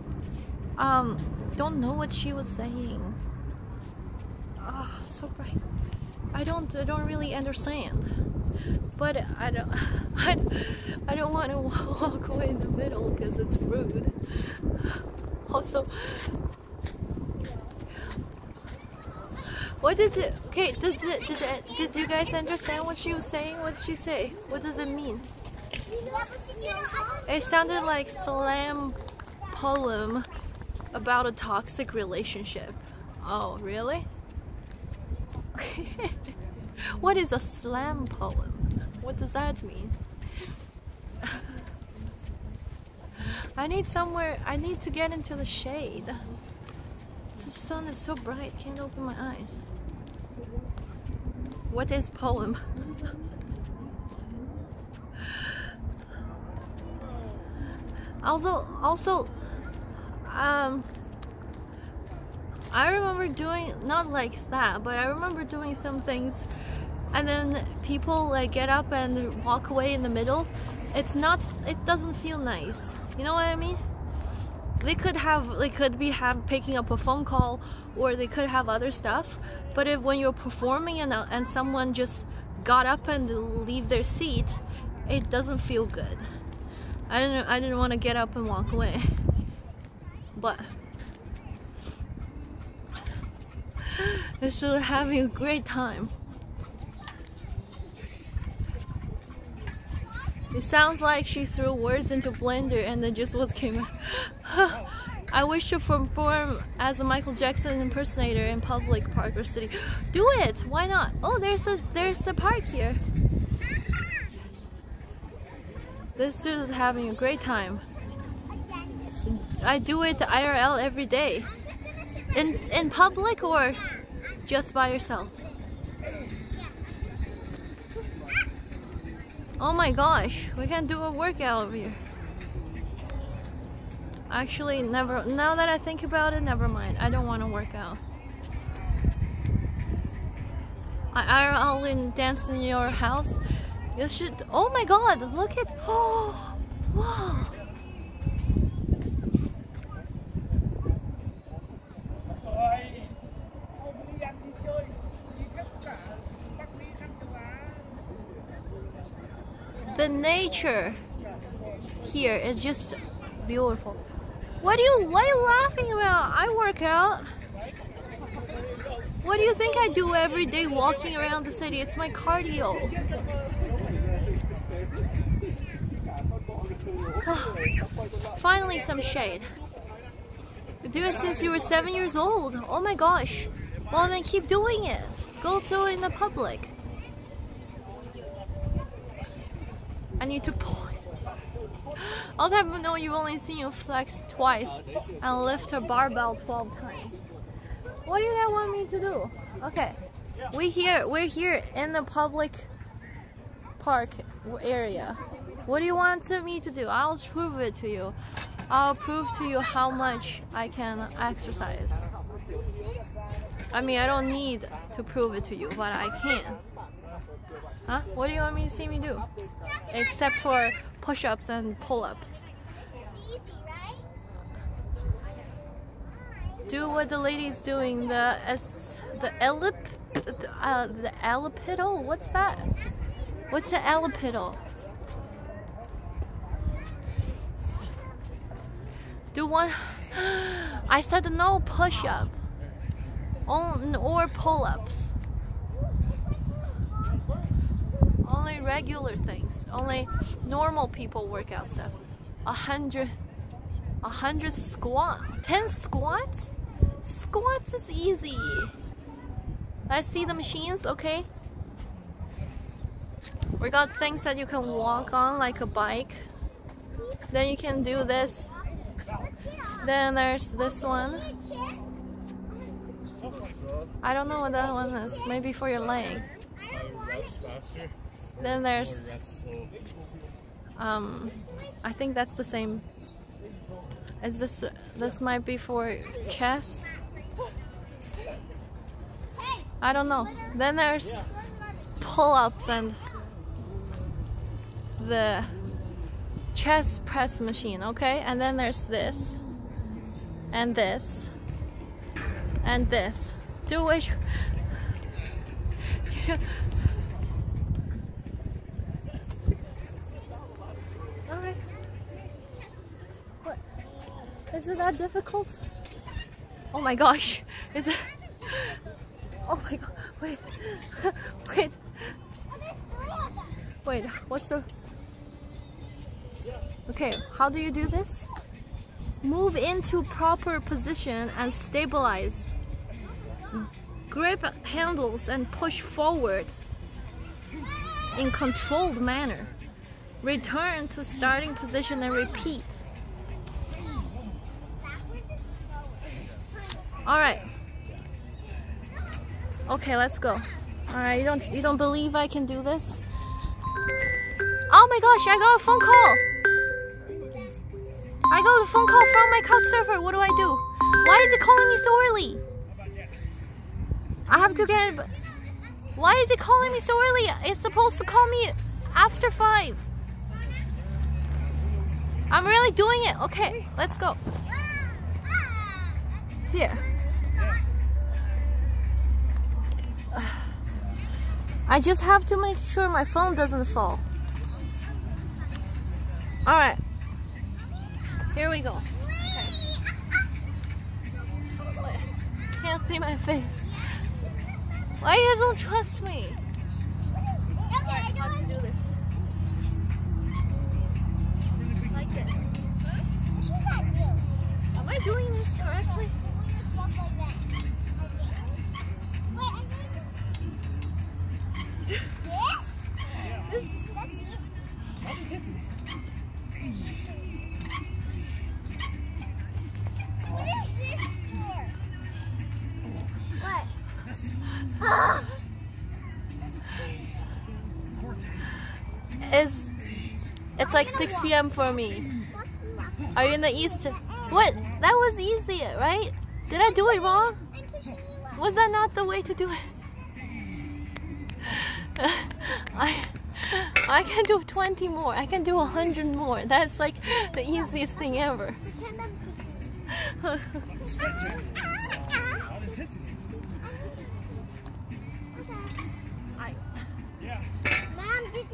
um, don't know what she was saying. Ah, so bright. I don't, I don't really understand. But I don't, I, I don't want to walk away in the middle because it's rude. Also, what did it? Okay, did it, did it, did you guys understand what she was saying? What did she say? What does it mean? It sounded like slam poem about a toxic relationship. Oh, really? what is a slam poem? What does that mean? I need somewhere, I need to get into the shade. The sun is so bright, I can't open my eyes. What is poem? also, also, um, I remember doing not like that, but I remember doing some things, and then people like get up and walk away in the middle. It's not. It doesn't feel nice. You know what I mean? They could have. They could be have picking up a phone call, or they could have other stuff. But if when you're performing and uh, and someone just got up and leave their seat, it doesn't feel good. I didn't. I didn't want to get up and walk away, but. They're still having a great time. It sounds like she threw words into blender and then just what came out. I wish to perform as a Michael Jackson impersonator in public park or city. Do it! Why not? Oh, there's a there's a park here. This dude is having a great time. I do it IRL every day. In in public or just by yourself? Oh my gosh, we can do a workout over here. Actually, never. Now that I think about it, never mind. I don't want to work out. I in dance in your house. You should. Oh my God! Look at. Oh. The nature here is just beautiful. What are you what are you laughing about? I work out. What do you think I do every day walking around the city? It's my cardio. Finally some shade. You do it since you were seven years old. Oh my gosh. Well then keep doing it. Go to in the public. I need to pull. I'll have know you've only seen you flex twice and lift a barbell 12 times. What do you guys want me to do? Okay, we here. We're here in the public park area. What do you want me to do? I'll prove it to you. I'll prove to you how much I can exercise. I mean, I don't need to prove it to you, but I can. Huh? What do you want me to see me do? Except for push-ups and pull-ups. do what the lady's doing. The s the ellip uh, the allopedal. What's that? What's the allopedal? Do one. I said no push up. or pull Only regular things. Only normal people work out stuff. A hundred. A hundred squat. Ten squats? Squats is easy. Let's see the machines, okay? We got things that you can walk on like a bike. Then you can do this. Then there's this one. I don't know what that one is. Maybe for your leg. Then there's um I think that's the same. Is this this might be for chest? I don't know. Then there's pull-ups and the chest press machine, okay? And then there's this and this and this. Do which Alright. What? Is it that difficult? Oh my gosh. Is it Oh my god, wait, wait, wait, what's the, okay, how do you do this? Move into proper position and stabilize. Grip handles and push forward in controlled manner. Return to starting position and repeat. All right. Okay, let's go. Alright, you don't you don't believe I can do this? Oh my gosh, I got a phone call! I got a phone call from my couch surfer. What do I do? Why is it calling me so early? I have to get Why is it calling me so early? It's supposed to call me after 5. I'm really doing it. Okay, let's go. Here. I just have to make sure my phone doesn't fall. Alright. Here we go. Okay. Can't see my face. Why you guys don't trust me? How do you do this? Like this. Am I doing this correctly? 6 p.m. for me. Are you in the east? What? That was easy, right? Did I do it wrong? Was that not the way to do it? I I can do 20 more. I can do 100 more. That's like the easiest thing ever.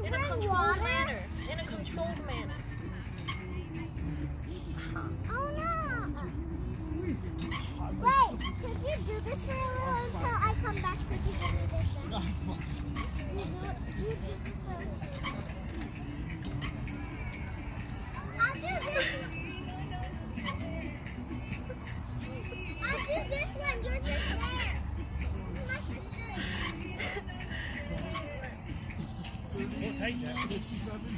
in a controlled manner. In a controlled manner. Oh no! Wait, could you do this for a little until I come back so you can do this then? You do, you do this for a little. I'll do this I'll do this one, you're just there. My sister. tight that.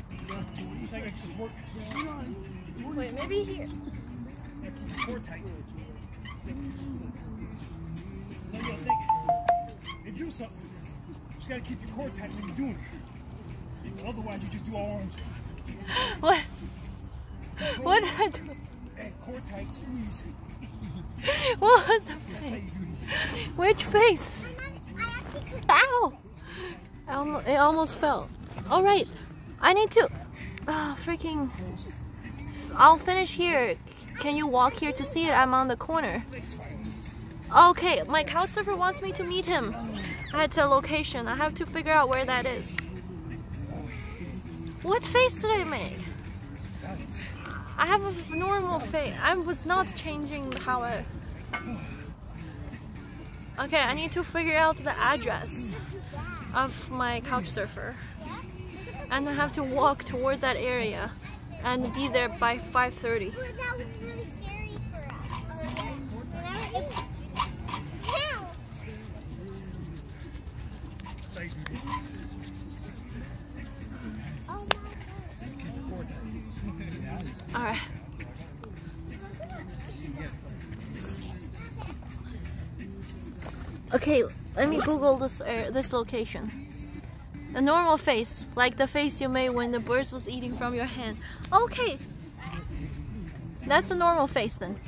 Wait, maybe here. Core tight. Now you gotta think. If you do something, you just gotta keep your core tight when you're doing it. Otherwise, you just do all arms. What? Control What did I do? And core tight, squeeze. What was the That's how you face? Which face? I actually could. Ow! It almost fell. All right, I need to. Ah, freaking. I'll finish here. Can you walk here to see it? I'm on the corner. Okay, my couch surfer wants me to meet him at a location. I have to figure out where that is. What face did I make? I have a normal face. I was not changing how I. Okay, I need to figure out the address of my couch surfer. And I have to walk towards that area and be there by 5:30. Ooh, that was really scary for us. Whenever it- Help! That's how you do this. Oh my god. All right. Okay, let me Google this uh, this location. The normal face, like the face you made when the bird was eating from your hand. Okay, that's a normal face then.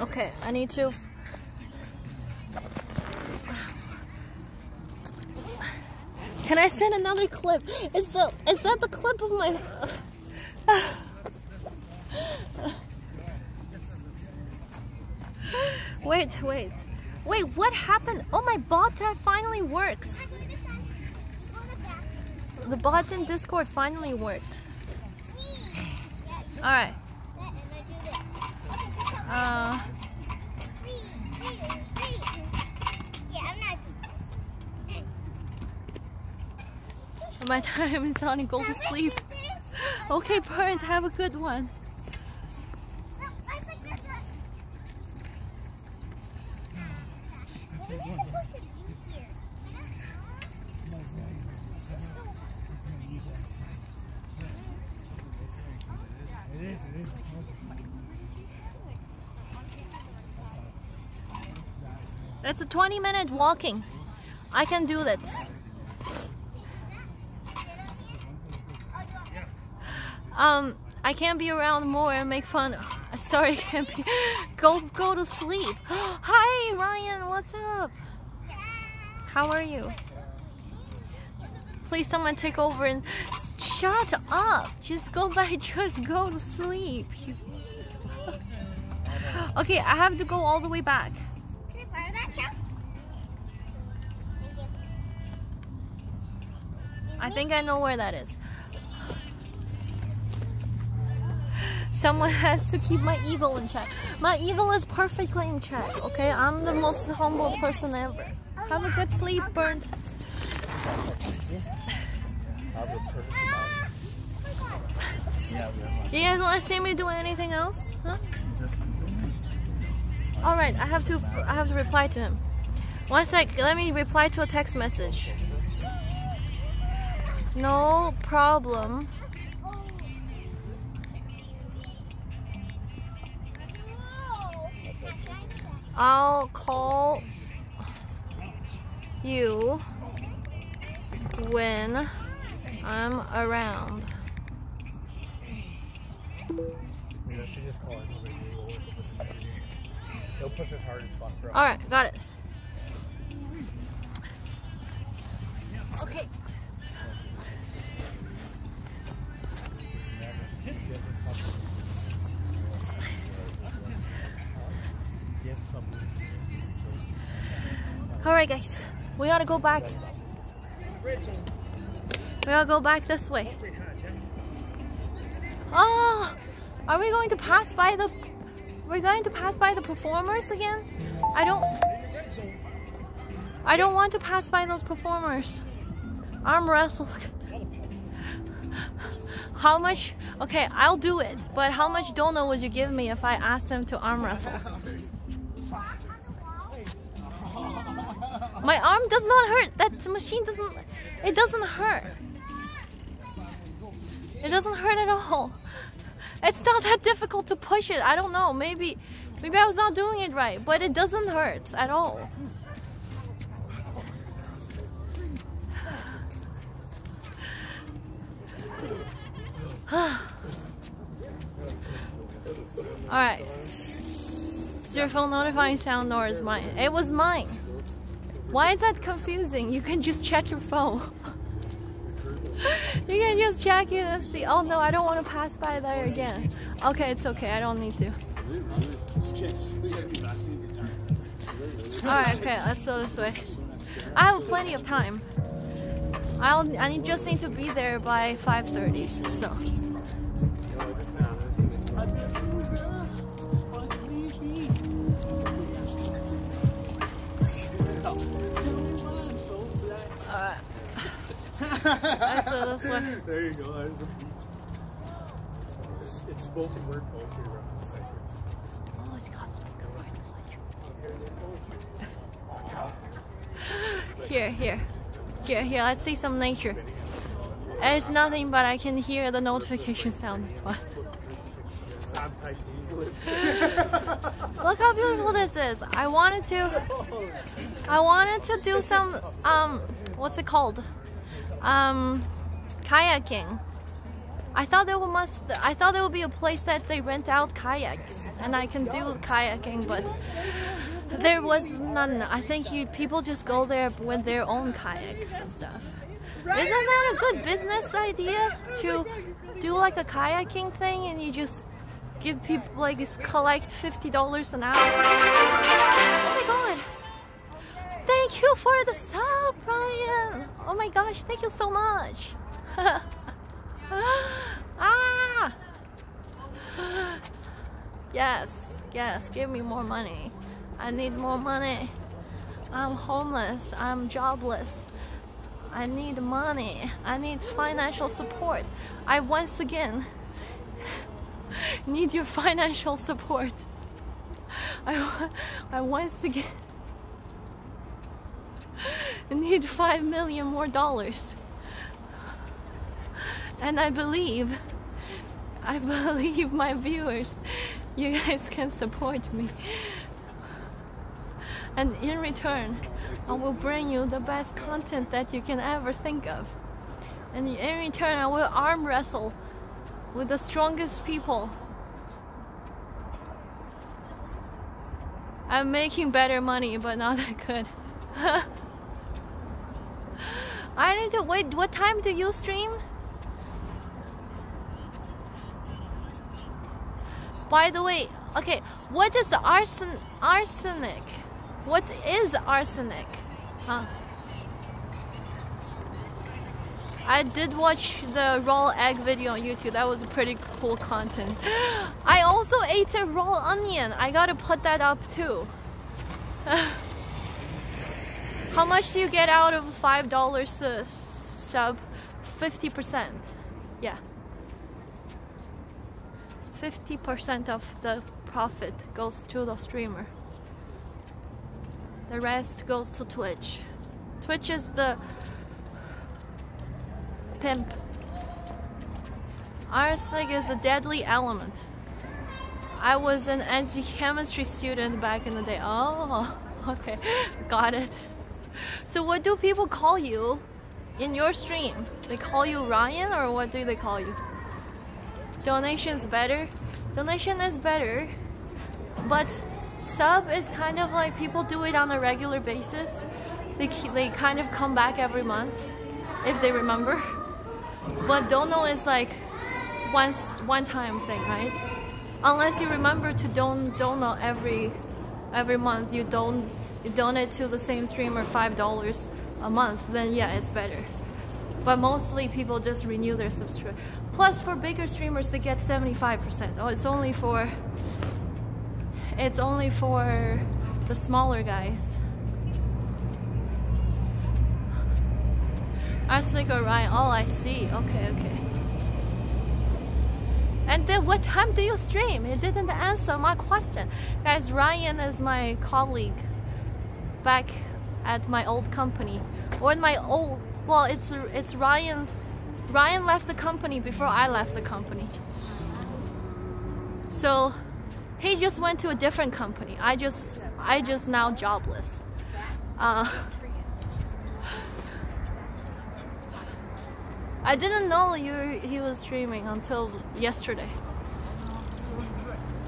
Okay, I need to. Can I send another clip? Is the is that the clip of my? wait, wait, wait! What happened? Oh, my bot tab finally works. The. Bot in Discord finally worked. All right. Uh, my time is on. Go to sleep. Okay, Bird. Have a good one. No, I put this on. What are we supposed to do here? It is, it is. It's a 20 minute walking. I can do that. Um, I can't be around more and make fun. Sorry, can't be. Go, go to sleep. Hi, Ryan. What's up? How are you? Please, someone take over and shut up. Just go back. Just go to sleep. Okay, I have to go all the way back. I think I know where that is. Someone has to keep my ego in check. My ego is perfectly in check, okay? I'm the most humble person ever. Have a good sleep, Burnt. You guys want to see me do anything else? Huh? All right, I have to. I have to reply to him. One sec. Let me reply to a text message. No problem. I'll call you when I'm around. You know, she just call it. He'll push as hard as fuck, bro. All right, got it. Okay. All right, guys. We gotta go back. We gotta go back this way. Oh, are we going to pass by the? We're going to pass by the performers again? I don't. I don't want to pass by those performers. Arm wrestle. How much? Okay, I'll do it. But how much donut would you give me if I asked them to arm wrestle? My arm does not hurt. That machine doesn't. It doesn't hurt. It doesn't hurt at all. It's not that difficult to push it. I don't know. Maybe, maybe I was not doing it right. But it doesn't hurt at all. All right. Is your phone notifying sound or is mine? It was mine. Why is that confusing? You can just check your phone. You can just check it and see. Oh no, I don't want to pass by there again. Okay, it's okay. I don't need to. Alright, okay, let's go this way. I have plenty of time. I'll I just need to be there by 5:30. So. Let's go this way. There you go. There's the beach. It's, it's spoken word poetry around the Cyprus. Oh, it's got speaker right Here, here. Here, here, let's see some nature. It's nothing but I can hear the notification sound, that's why. Look how beautiful this is. I wanted to I wanted to do some um what's it called? Um kayaking. I thought there must I thought there would be a place that they rent out kayaks and I can do kayaking but there was none. I think you, people just go there with their own kayaks and stuff. Isn't that a good business idea to do like a kayaking thing and you just give people like collect fifty dollars an hour? Thank you for the sub, Brian. Oh my gosh, thank you so much. ah! Yes, yes, give me more money. I need more money. I'm homeless. I'm jobless. I need money. I need financial support. I once again need your financial support. I, I once again need five million more dollars. And I believe, I believe my viewers, you guys can support me and in return, I will bring you the best content that you can ever think of. And in return, I will arm wrestle with the strongest people. I'm making better money, but not that good. I need to wait. What time do you stream? By the way, okay, what is arsen arsenic? What is arsenic? Huh? I did watch the raw egg video on YouTube. That was pretty cool content. I also ate a raw onion. I gotta put that up too. How much do you get out of five dollars sub? Fifty percent. Yeah. Fifty percent of the profit goes to the streamer. The rest goes to Twitch. Twitch is the pimp. Arsenic is a deadly element. I was an anti-chemistry student back in the day. Oh, okay, got it. So what do people call you in your stream? They call you Ryan or what do they call you? Donation's better? Donation is better, but sub is kind of like people do it on a regular basis. They, they kind of come back every month if they remember. But dono is like once one time thing, right? Unless you remember to don dono every every month, you don't you donate to the same streamer five dollars a month, then yeah, it's better. But mostly people just renew their subscription. Plus, for bigger streamers, they get 75%. Oh, it's only for it's only for the smaller guys. Arsenic Ryan? Oh, I see. Okay, okay. And then what time do you stream? It didn't answer my question. Guys, Ryan is my colleague back at my old company. Or in my old, well, it's, it's Ryan's, Ryan left the company before I left the company. So he just went to a different company. I just I just now jobless. Uh, I didn't know you he was streaming until yesterday.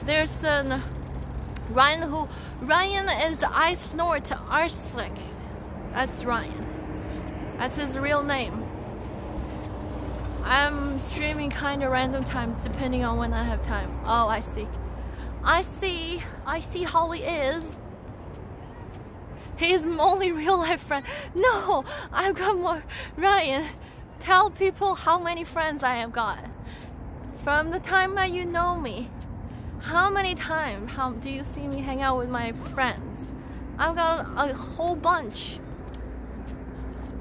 There's an Ryan who Ryan is I snort arsenic. That's Ryan. That's his real name. I'm streaming kind of random times depending on when I have time. Oh, I see. I see. I see how he is. My only real life friend. No, I've got more. Ryan, tell people how many friends I have got. From the time that you know me, how many times how do you see me hang out with my friends? I've got a whole bunch.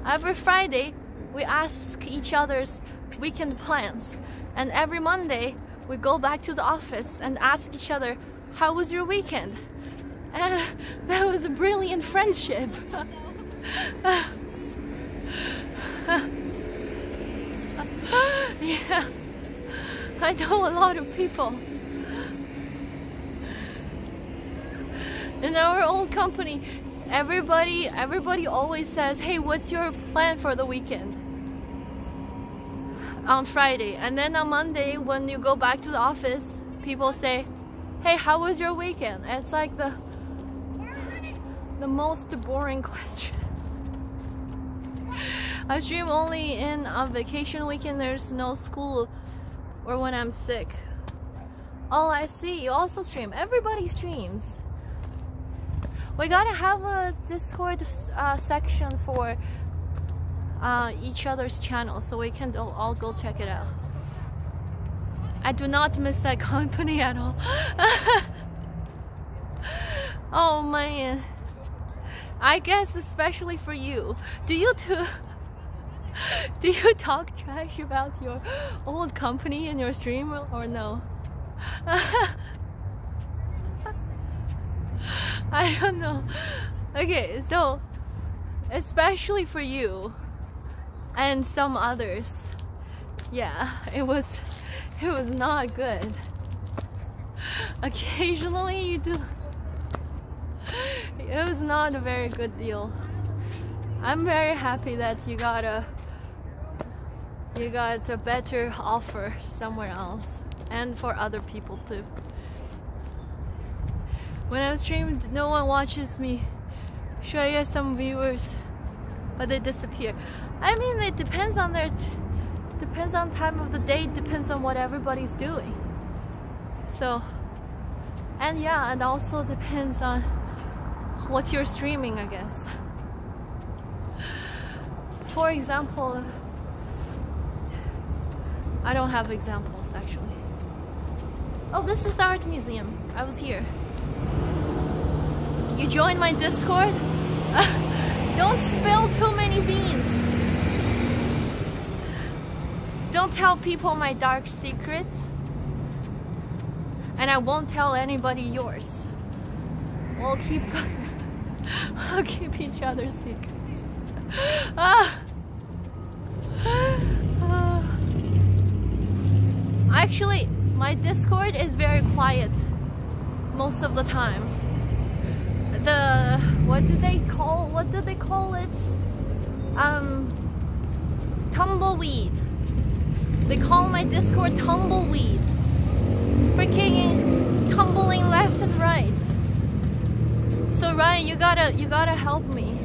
Every Friday, we ask each other's weekend plans, and every Monday, we go back to the office and ask each other, How was your weekend? And that was a brilliant friendship. yeah, I know a lot of people. In our old company, everybody everybody always says, "Hey, what's your plan for the weekend?" On Friday, and then on Monday when you go back to the office, people say, "Hey, how was your weekend?" It's like the the most boring question. I stream only in a vacation weekend. There's no school or when I'm sick. Oh, I see. You also stream. Everybody streams. We gotta have a Discord uh, section for uh, each other's channel so we can all go check it out. I do not miss that company at all. oh man. I guess especially for you. Do you too? Do you talk trash about your old company in your stream or no? I don't know. Okay, so especially for you and some others, yeah, it was it was not good. Occasionally you do it was not a very good deal. I'm very happy that you got a you got a better offer somewhere else and for other people too. When I'm streaming, no one watches me. Sure, I get some viewers, but they disappear. I mean, it depends on their, depends on time of the day, depends on what everybody's doing. So, and yeah, and also depends on what you're streaming, I guess. For example, I don't have examples actually. Oh, this is the art museum. I was here. You join my Discord? don't spill too many beans. Don't tell people my dark secrets. And I won't tell anybody yours. We'll keep I'll keep each other's secrets. Ah. ah. Actually, my Discord is very quiet most of the time. The what do they call what do they call it? Um tumbleweed. They call my Discord tumbleweed. Freaking tumbling left and right. So Ryan, you gotta you gotta help me.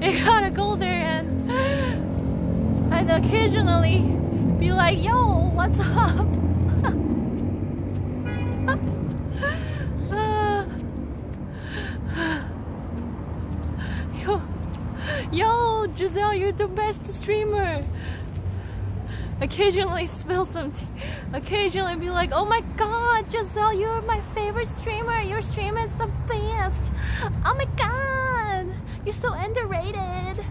You gotta go there and and occasionally be like, yo, what's up? yo, Giselle, you're the best streamer occasionally spill some tea. Occasionally be like, oh my god, Giselle, you're my favorite streamer. Your stream is the best. Oh my god, you're so underrated.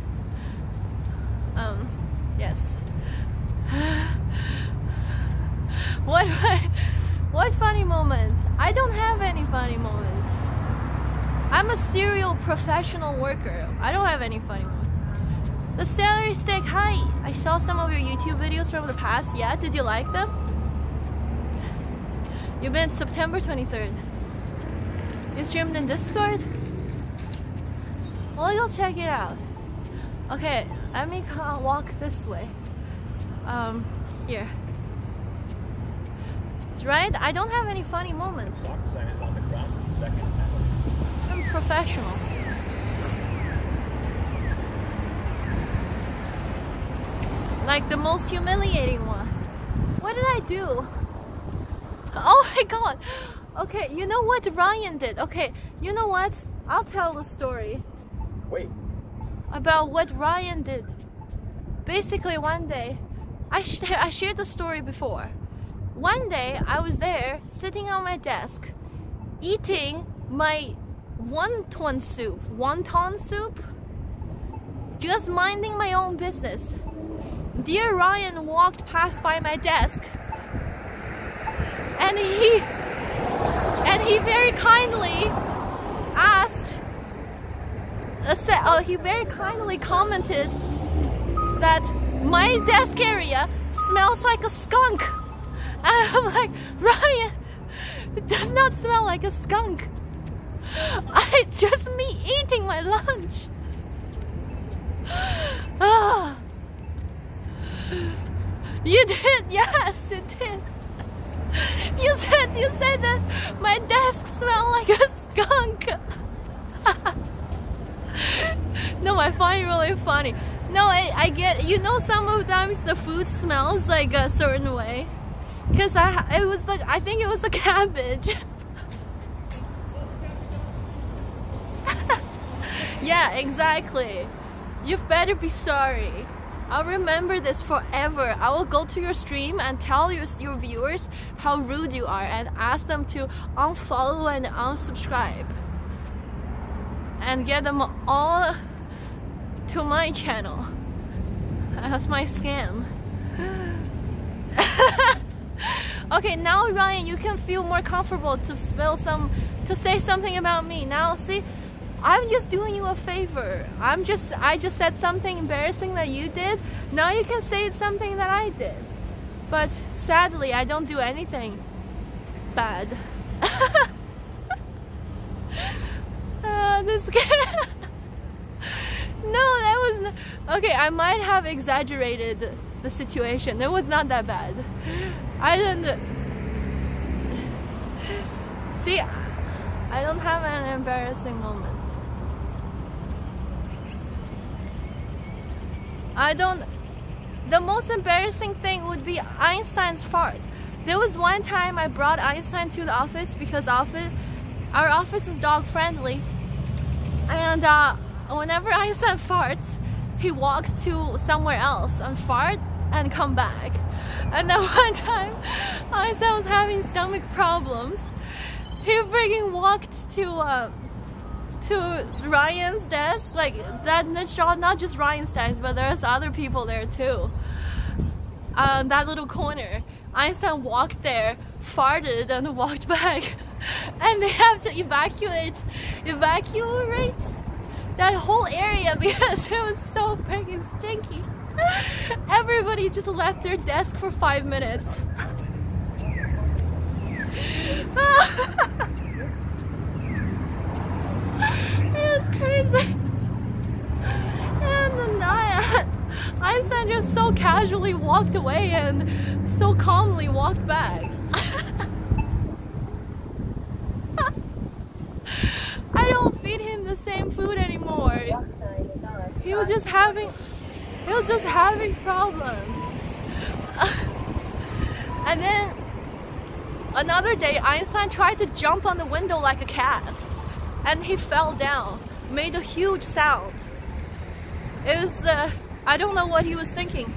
Um, yes. what, what funny moments? I don't have any funny moments. I'm a serial professional worker. I don't have any funny moments. The celery stick, hi! I saw some of your YouTube videos from the past. Yeah, did you like them? You meant September 23rd. You streamed in Discord? Well, go check it out. Okay, let me walk this way. Um, here. It's right. I don't have any funny moments. I'm professional. Like the most humiliating one. What did I do? Oh my god. Okay, you know what Ryan did? Okay, you know what? I'll tell the story Wait. about what Ryan did. Basically, one day, I, sh- I shared the story before. One day, I was there sitting on my desk, eating my wonton soup. Wonton soup? Just minding my own business. Dear Ryan walked past by my desk, and he and he very kindly asked uh, sa- uh, he very kindly commented that my desk area smells like a skunk. And I'm like, Ryan, it does not smell like a skunk. I just me eating my lunch. Ah. You did, yes, you did. You said you said that my desk smelled like a skunk. no, I find it really funny. No, I, I get you know some of times the food smells like a certain way. Cause I it was the I think it was the cabbage. Yeah, exactly. You better be sorry. I'll remember this forever. I will go to your stream and tell your, your viewers how rude you are and ask them to unfollow and unsubscribe. And get them all to my channel That's my scam. okay, now Ryan, you can feel more comfortable to spill some, to say something about me. Now, see, I'm just doing you a favor. I'm just, I just said something embarrassing that you did. Now you can say it's something that I did. But sadly, I don't do anything bad. uh, this guy. no, that was n- okay. I might have exaggerated the situation. It was not that bad. I didn't see. I don't have an embarrassing moment. I don't. The most embarrassing thing would be Einstein's fart. There was one time I brought Einstein to the office because office, our office is dog friendly, and uh, whenever Einstein farts, he walks to somewhere else and fart and come back. And then one time, Einstein was having stomach problems. He freaking walked to. Uh, to Ryan's desk, like that shot not just Ryan's desk, but there's other people there too. Um, that little corner. Einstein walked there, farted, and walked back, and they have to evacuate, evacuate that whole area because it was so freaking stinky. Everybody just left their desk for five minutes. It was crazy. And then I, Einstein just so casually walked away and so calmly walked back. I don't feed him the same food anymore. He was just having, he was just having problems. and then another day, Einstein tried to jump on the window like a cat and he fell down, made a huge sound. It was, uh, I don't know what he was thinking.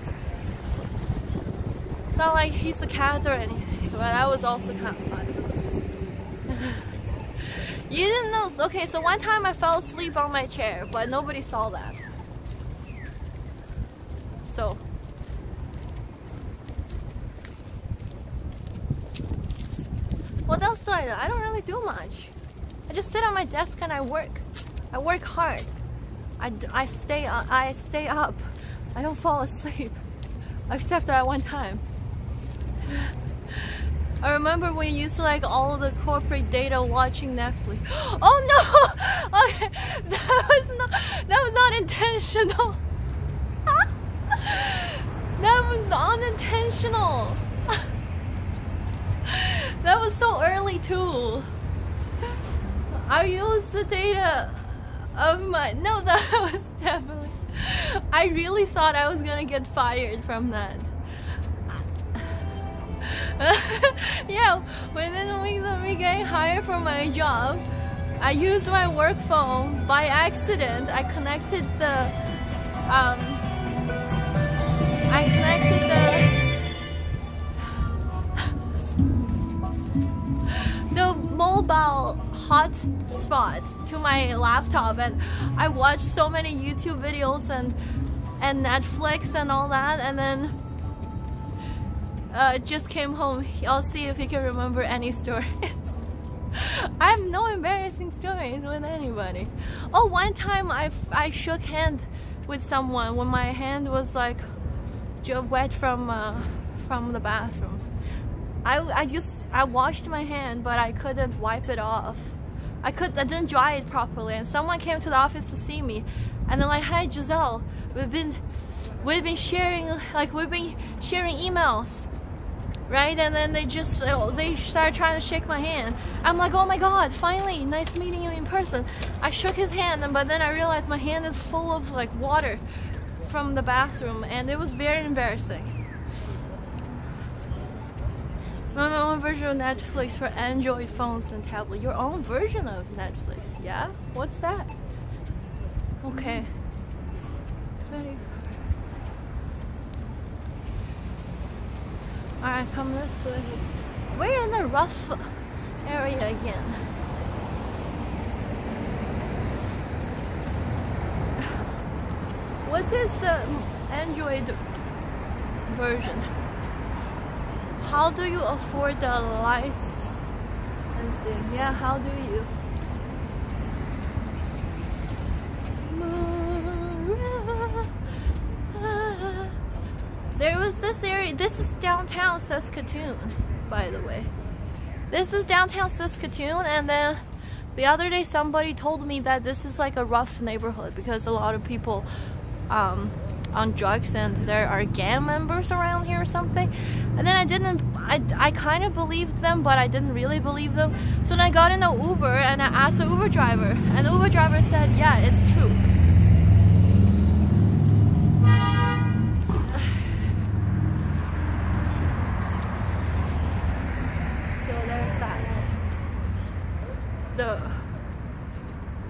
It's not like he's a cat or anything, but that was also kind of fun. you didn't know, okay, so one time I fell asleep on my chair, but nobody saw that. So, what else do I do? I don't really do much. I just sit on my desk and I work. I work hard. I, I stay I stay up. I don't fall asleep, except at one time. I remember when you used to like all the corporate data watching Netflix. Oh no! Okay, that was not that was not intentional. that was unintentional. that was so early too. I used the data of my no that was definitely I really thought I was gonna get fired from that. yeah, within weeks of me getting hired for my job, I used my work phone by accident. I connected the, um, I connected the, the mobile hotspot to my laptop and I watched so many YouTube videos and and Netflix and all that and then uh, just came home. I'll see if you can remember any stories. I have no embarrassing stories with anybody. Oh, one time I, I shook hand with someone when my hand was like wet from uh, from the bathroom. I, I just I washed my hand but I couldn't wipe it off. I could I didn't dry it properly and someone came to the office to see me and they're like, "Hey Giselle, we've been we've been sharing like we've been sharing emails." Right, and then they just uh, they started trying to shake my hand. I'm like, oh my god, finally, nice meeting you in person. I shook his hand, and but then I realized my hand is full of like water from the bathroom, and it was very embarrassing. My own version of Netflix for Android phones and tablet. Your own version of Netflix, yeah? What's that? Okay. Ready. Alright, come this way. We're in the rough area again. What is the Android version? How do you afford the licensing? Yeah, how do you? There was this area, this is downtown Saskatoon, by the way. This is downtown Saskatoon, and then the other day somebody told me that this is like a rough neighborhood because a lot of people um, on drugs and there are gang members around here or something. And then I didn't, I, I kind of believed them, but I didn't really believe them. So then I got in an Uber and I asked the Uber driver, and the Uber driver said, yeah, it's true. So there's that. The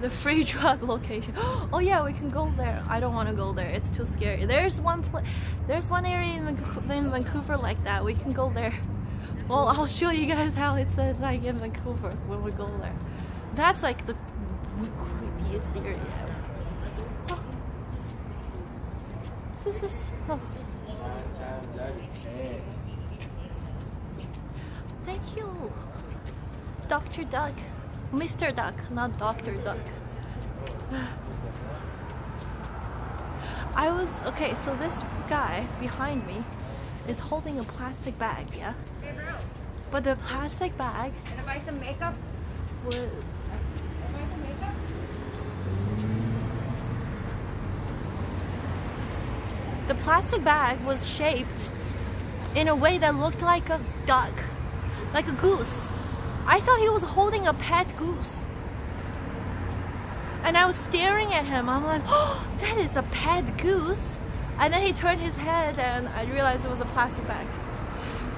the free drug location. Oh yeah, we can go there. I don't want to go there. It's too scary. There's one place. There's one area in Vancouver, in Vancouver like that. We can go there. Well, I'll show you guys how it's like in Vancouver when we go there. That's like the creepiest area. ever. Oh. This is. Oh. Thank you, Dr. Duck. Mr. Duck, not Dr. Duck. I was okay, so this guy behind me is holding a plastic bag, yeah? Hey bro, But the plastic bag can I buy some makeup? was Can I buy some makeup? the plastic bag was shaped in a way that looked like a duck, like a goose. I thought he was holding a pet goose. And I was staring at him. I'm like, oh, that is a pet goose. And then he turned his head and I realized it was a plastic bag.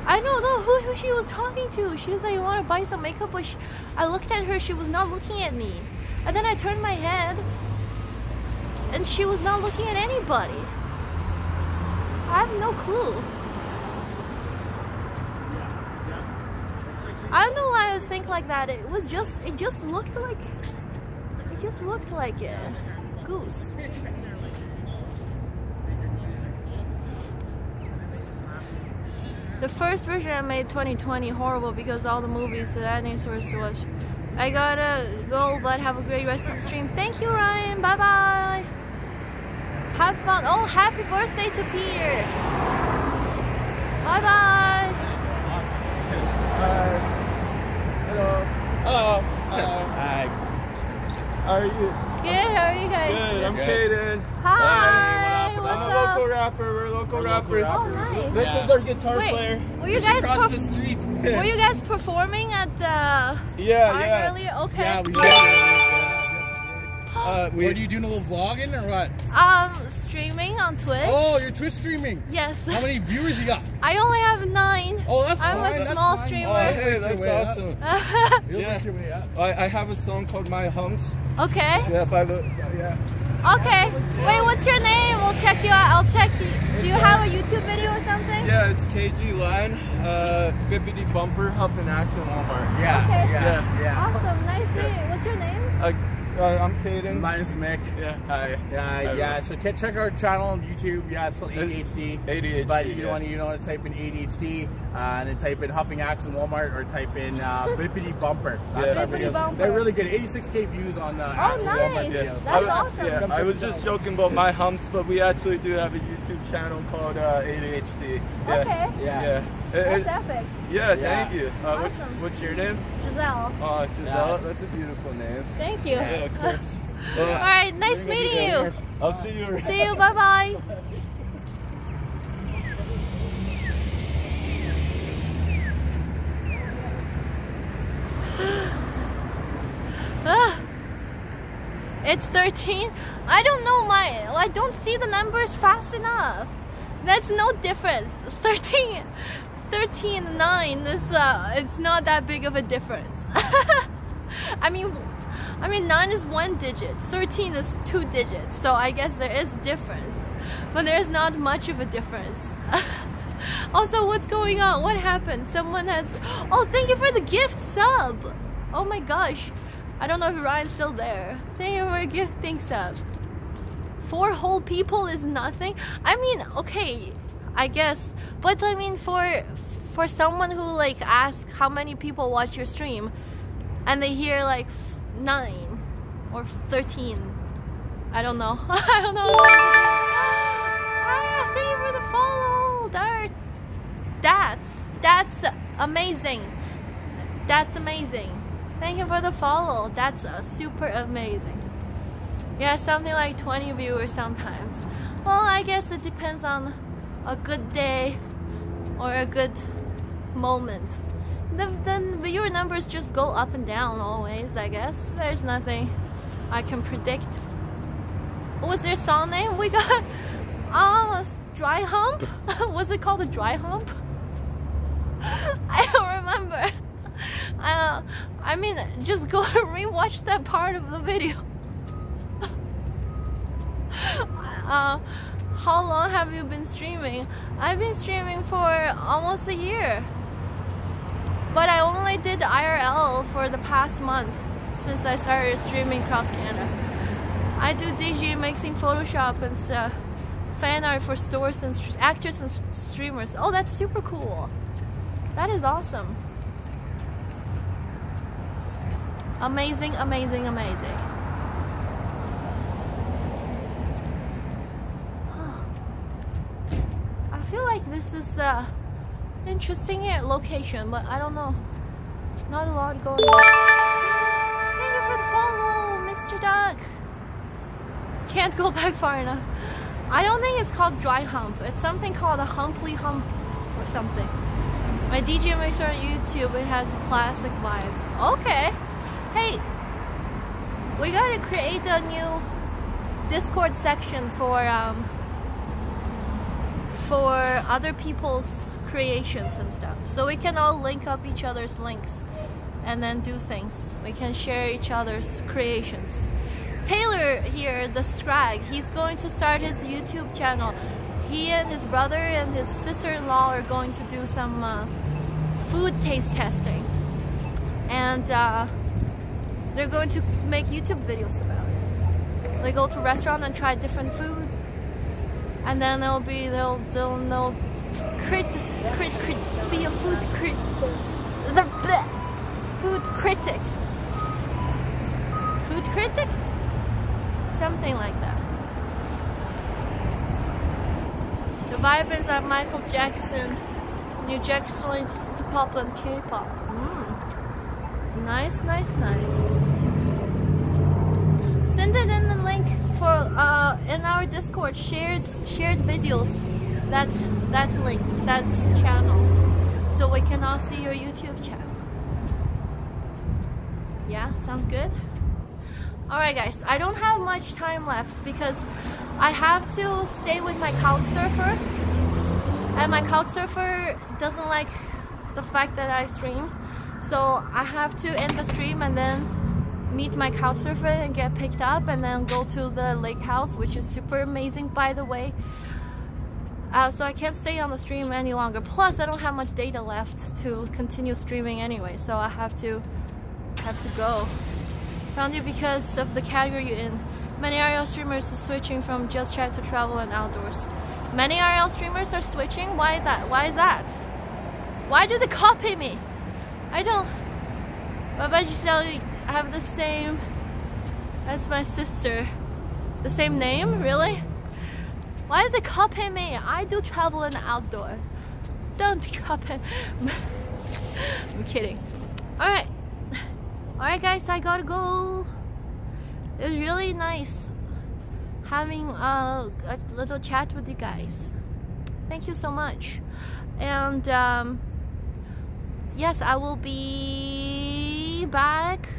I don't know who, who she was talking to. She was like, you want to buy some makeup? But she, I looked at her, she was not looking at me. And then I turned my head and she was not looking at anybody. I have no clue. I don't know why I was thinking like that. It was just, it just looked like, just looked like a goose. The first version I made 2020 horrible because all the movies that i dinosaurs to watch. I gotta go, but have a great rest of the stream. Thank you, Ryan. Bye bye. Have fun. Oh, happy birthday to Peter. Bye bye. Hi. Hello. Hello. Hi. How are you? Good. How are you guys? Good. I'm Kaden. Hi. I'm What's a local up? rapper. We're local rappers. Oh, nice. This is our guitar Wait, player. were you guys across the street. were you guys performing at the yeah, park yeah. earlier? Okay. Yeah, we did. Uh, we, What are you doing a little vlogging or what? Um, streaming on Twitch. Oh, you're Twitch streaming. Yes. How many viewers you got? I only have nine. Oh, that's I'm fine. a that's small fine. streamer. oh, hey, that's awesome. You'll Yeah. make your way up. I, I have a song called My Humps. Okay. Yeah, by the yeah. Okay. Wait, what's your name? We'll check you out. I'll check you. Do you have a YouTube video or something? Yeah, it's KG Line, uh, Bippity Bumper, Huff and Axe in Walmart. Yeah. Okay. Yeah. Yeah. Awesome. Nice meeting you. What's your name? Uh, uh, I'm Caden. My name's Mick. yeah, hi. Yeah, yeah. So check check our channel on YouTube. Yeah, it's called ADHD. ADHD, But you yeah. want to you know to type in ADHD uh, and then type in Huffing Axe in Walmart or type in uh, Bippity Bumper. That's Yeah. our Bippity videos. Bumper. They're really good. 86k views on uh, Oh, nice. Walmart Yeah. videos. That's I, was- awesome. Yeah, I was just joking about my humps, but we actually do have a YouTube channel called uh, ADHD. Yeah. Okay. Yeah. Yeah. It- That's epic. yeah, Yeah. thank you. Uh, what's, Awesome. what's your name? Giselle. Oh, Giselle. That's a beautiful name. Thank you. Yeah, of course. Well, All right. Nice meeting you. I'll see you around. See you. Bye bye. Ah. It's 13. I don't know my. I don't see the numbers fast enough. That's no difference. 13, 13, 9. Is uh, it's not that big of a difference. I mean, I mean, 9 is one digit. 13 is two digits. So I guess there is difference, but there's not much of a difference. also, what's going on? What happened? Someone has. Oh, thank you for the gift sub. Oh my gosh. I don't know if Ryan's still there. Thank you for gifting sub. Four whole people is nothing. I mean, okay, I guess, but I mean, for for someone who like asks how many people watch your stream, and they hear like nine or thirteen, I don't know. I don't know. ah, thank you for the follow, Dart. That's that's amazing. That's amazing. Thank you for the follow. That's uh, super amazing. Yeah, something like 20 viewers sometimes. Well, I guess it depends on a good day or a good moment. The, then the viewer numbers just go up and down always, I guess. There's nothing I can predict. What was their song name? We got uh, Dry Hump? was it called a Dry Hump? I don't remember. Uh, I mean, just go and rewatch that part of the video. uh, how long have you been streaming? I've been streaming for almost a year. But I only did IRL for the past month since I started streaming across Canada. I do DJ mixing Photoshop and stuff. Fan art for stores and actors and streamers. Oh, that's super cool. That is awesome. Amazing, amazing, amazing. I feel like this is a interesting location, but I don't know. Not a lot going on. Thank you for the follow, Mr. Duck. Can't go back far enough. I don't think it's called dry hump. It's something called a humply hump or something. My DJ mixer on YouTube, it has a classic vibe. Okay. Hey, we gotta create a new Discord section for um for other people's creations and stuff. So we can all link up each other's links and then do things. We can share each other's creations. Taylor here, the Scrag, he's going to start his YouTube channel. He and his brother and his sister-in-law are going to do some uh, food taste testing. And uh, they're going to make YouTube videos about it. They go to restaurant and try different food, and then they'll be they'll they'll, they'll crit, crit, crit be a food crit the bleh, food critic food critic something like that. The vibe is that Michael Jackson, New Jack Swing's pop and K-pop. Mm. Nice, nice, nice. Send it uh, in our Discord shared shared videos. That's that link, that channel, so we can all see your YouTube channel. Yeah, sounds good. Alright guys, I don't have much time left because I have to stay with my couch surfer and my couch surfer doesn't like the fact that I stream so I have to end the stream and then meet my couch surfer and get picked up and then go to the lake house which is super amazing by the way. Uh, so I can't stay on the stream any longer. Plus I don't have much data left to continue streaming anyway so I have to have to go. Found you because of the category you're in many RL streamers are switching from just chat to travel and outdoors. Many RL streamers are switching? Why that why is that? Why do they copy me? I don't. But about I have the same as my sister. The same name? Really? Why do it copy me? I do travel in outdoor. Don't copy. I'm kidding. Alright. Alright guys, I gotta go. It was really nice having a, a little chat with you guys. Thank you so much. And um, yes, I will be back.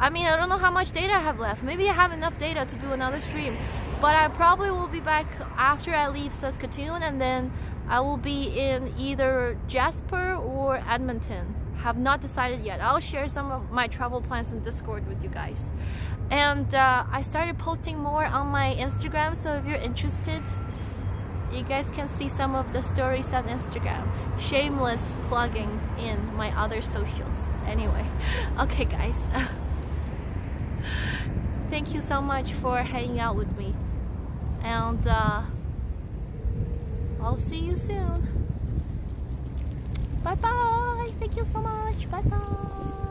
I mean, I don't know how much data I have left. Maybe I have enough data to do another stream. But I probably will be back after I leave Saskatoon and then I will be in either Jasper or Edmonton. Have not decided yet. I'll share some of my travel plans in Discord with you guys. And uh, I started posting more on my Instagram, so if you're interested, you guys can see some of the stories on Instagram. Shameless plugging in my other socials. Anyway, okay guys. Thank you so much for hanging out with me. And uh, I'll see you soon. Bye bye. Thank you so much. Bye bye.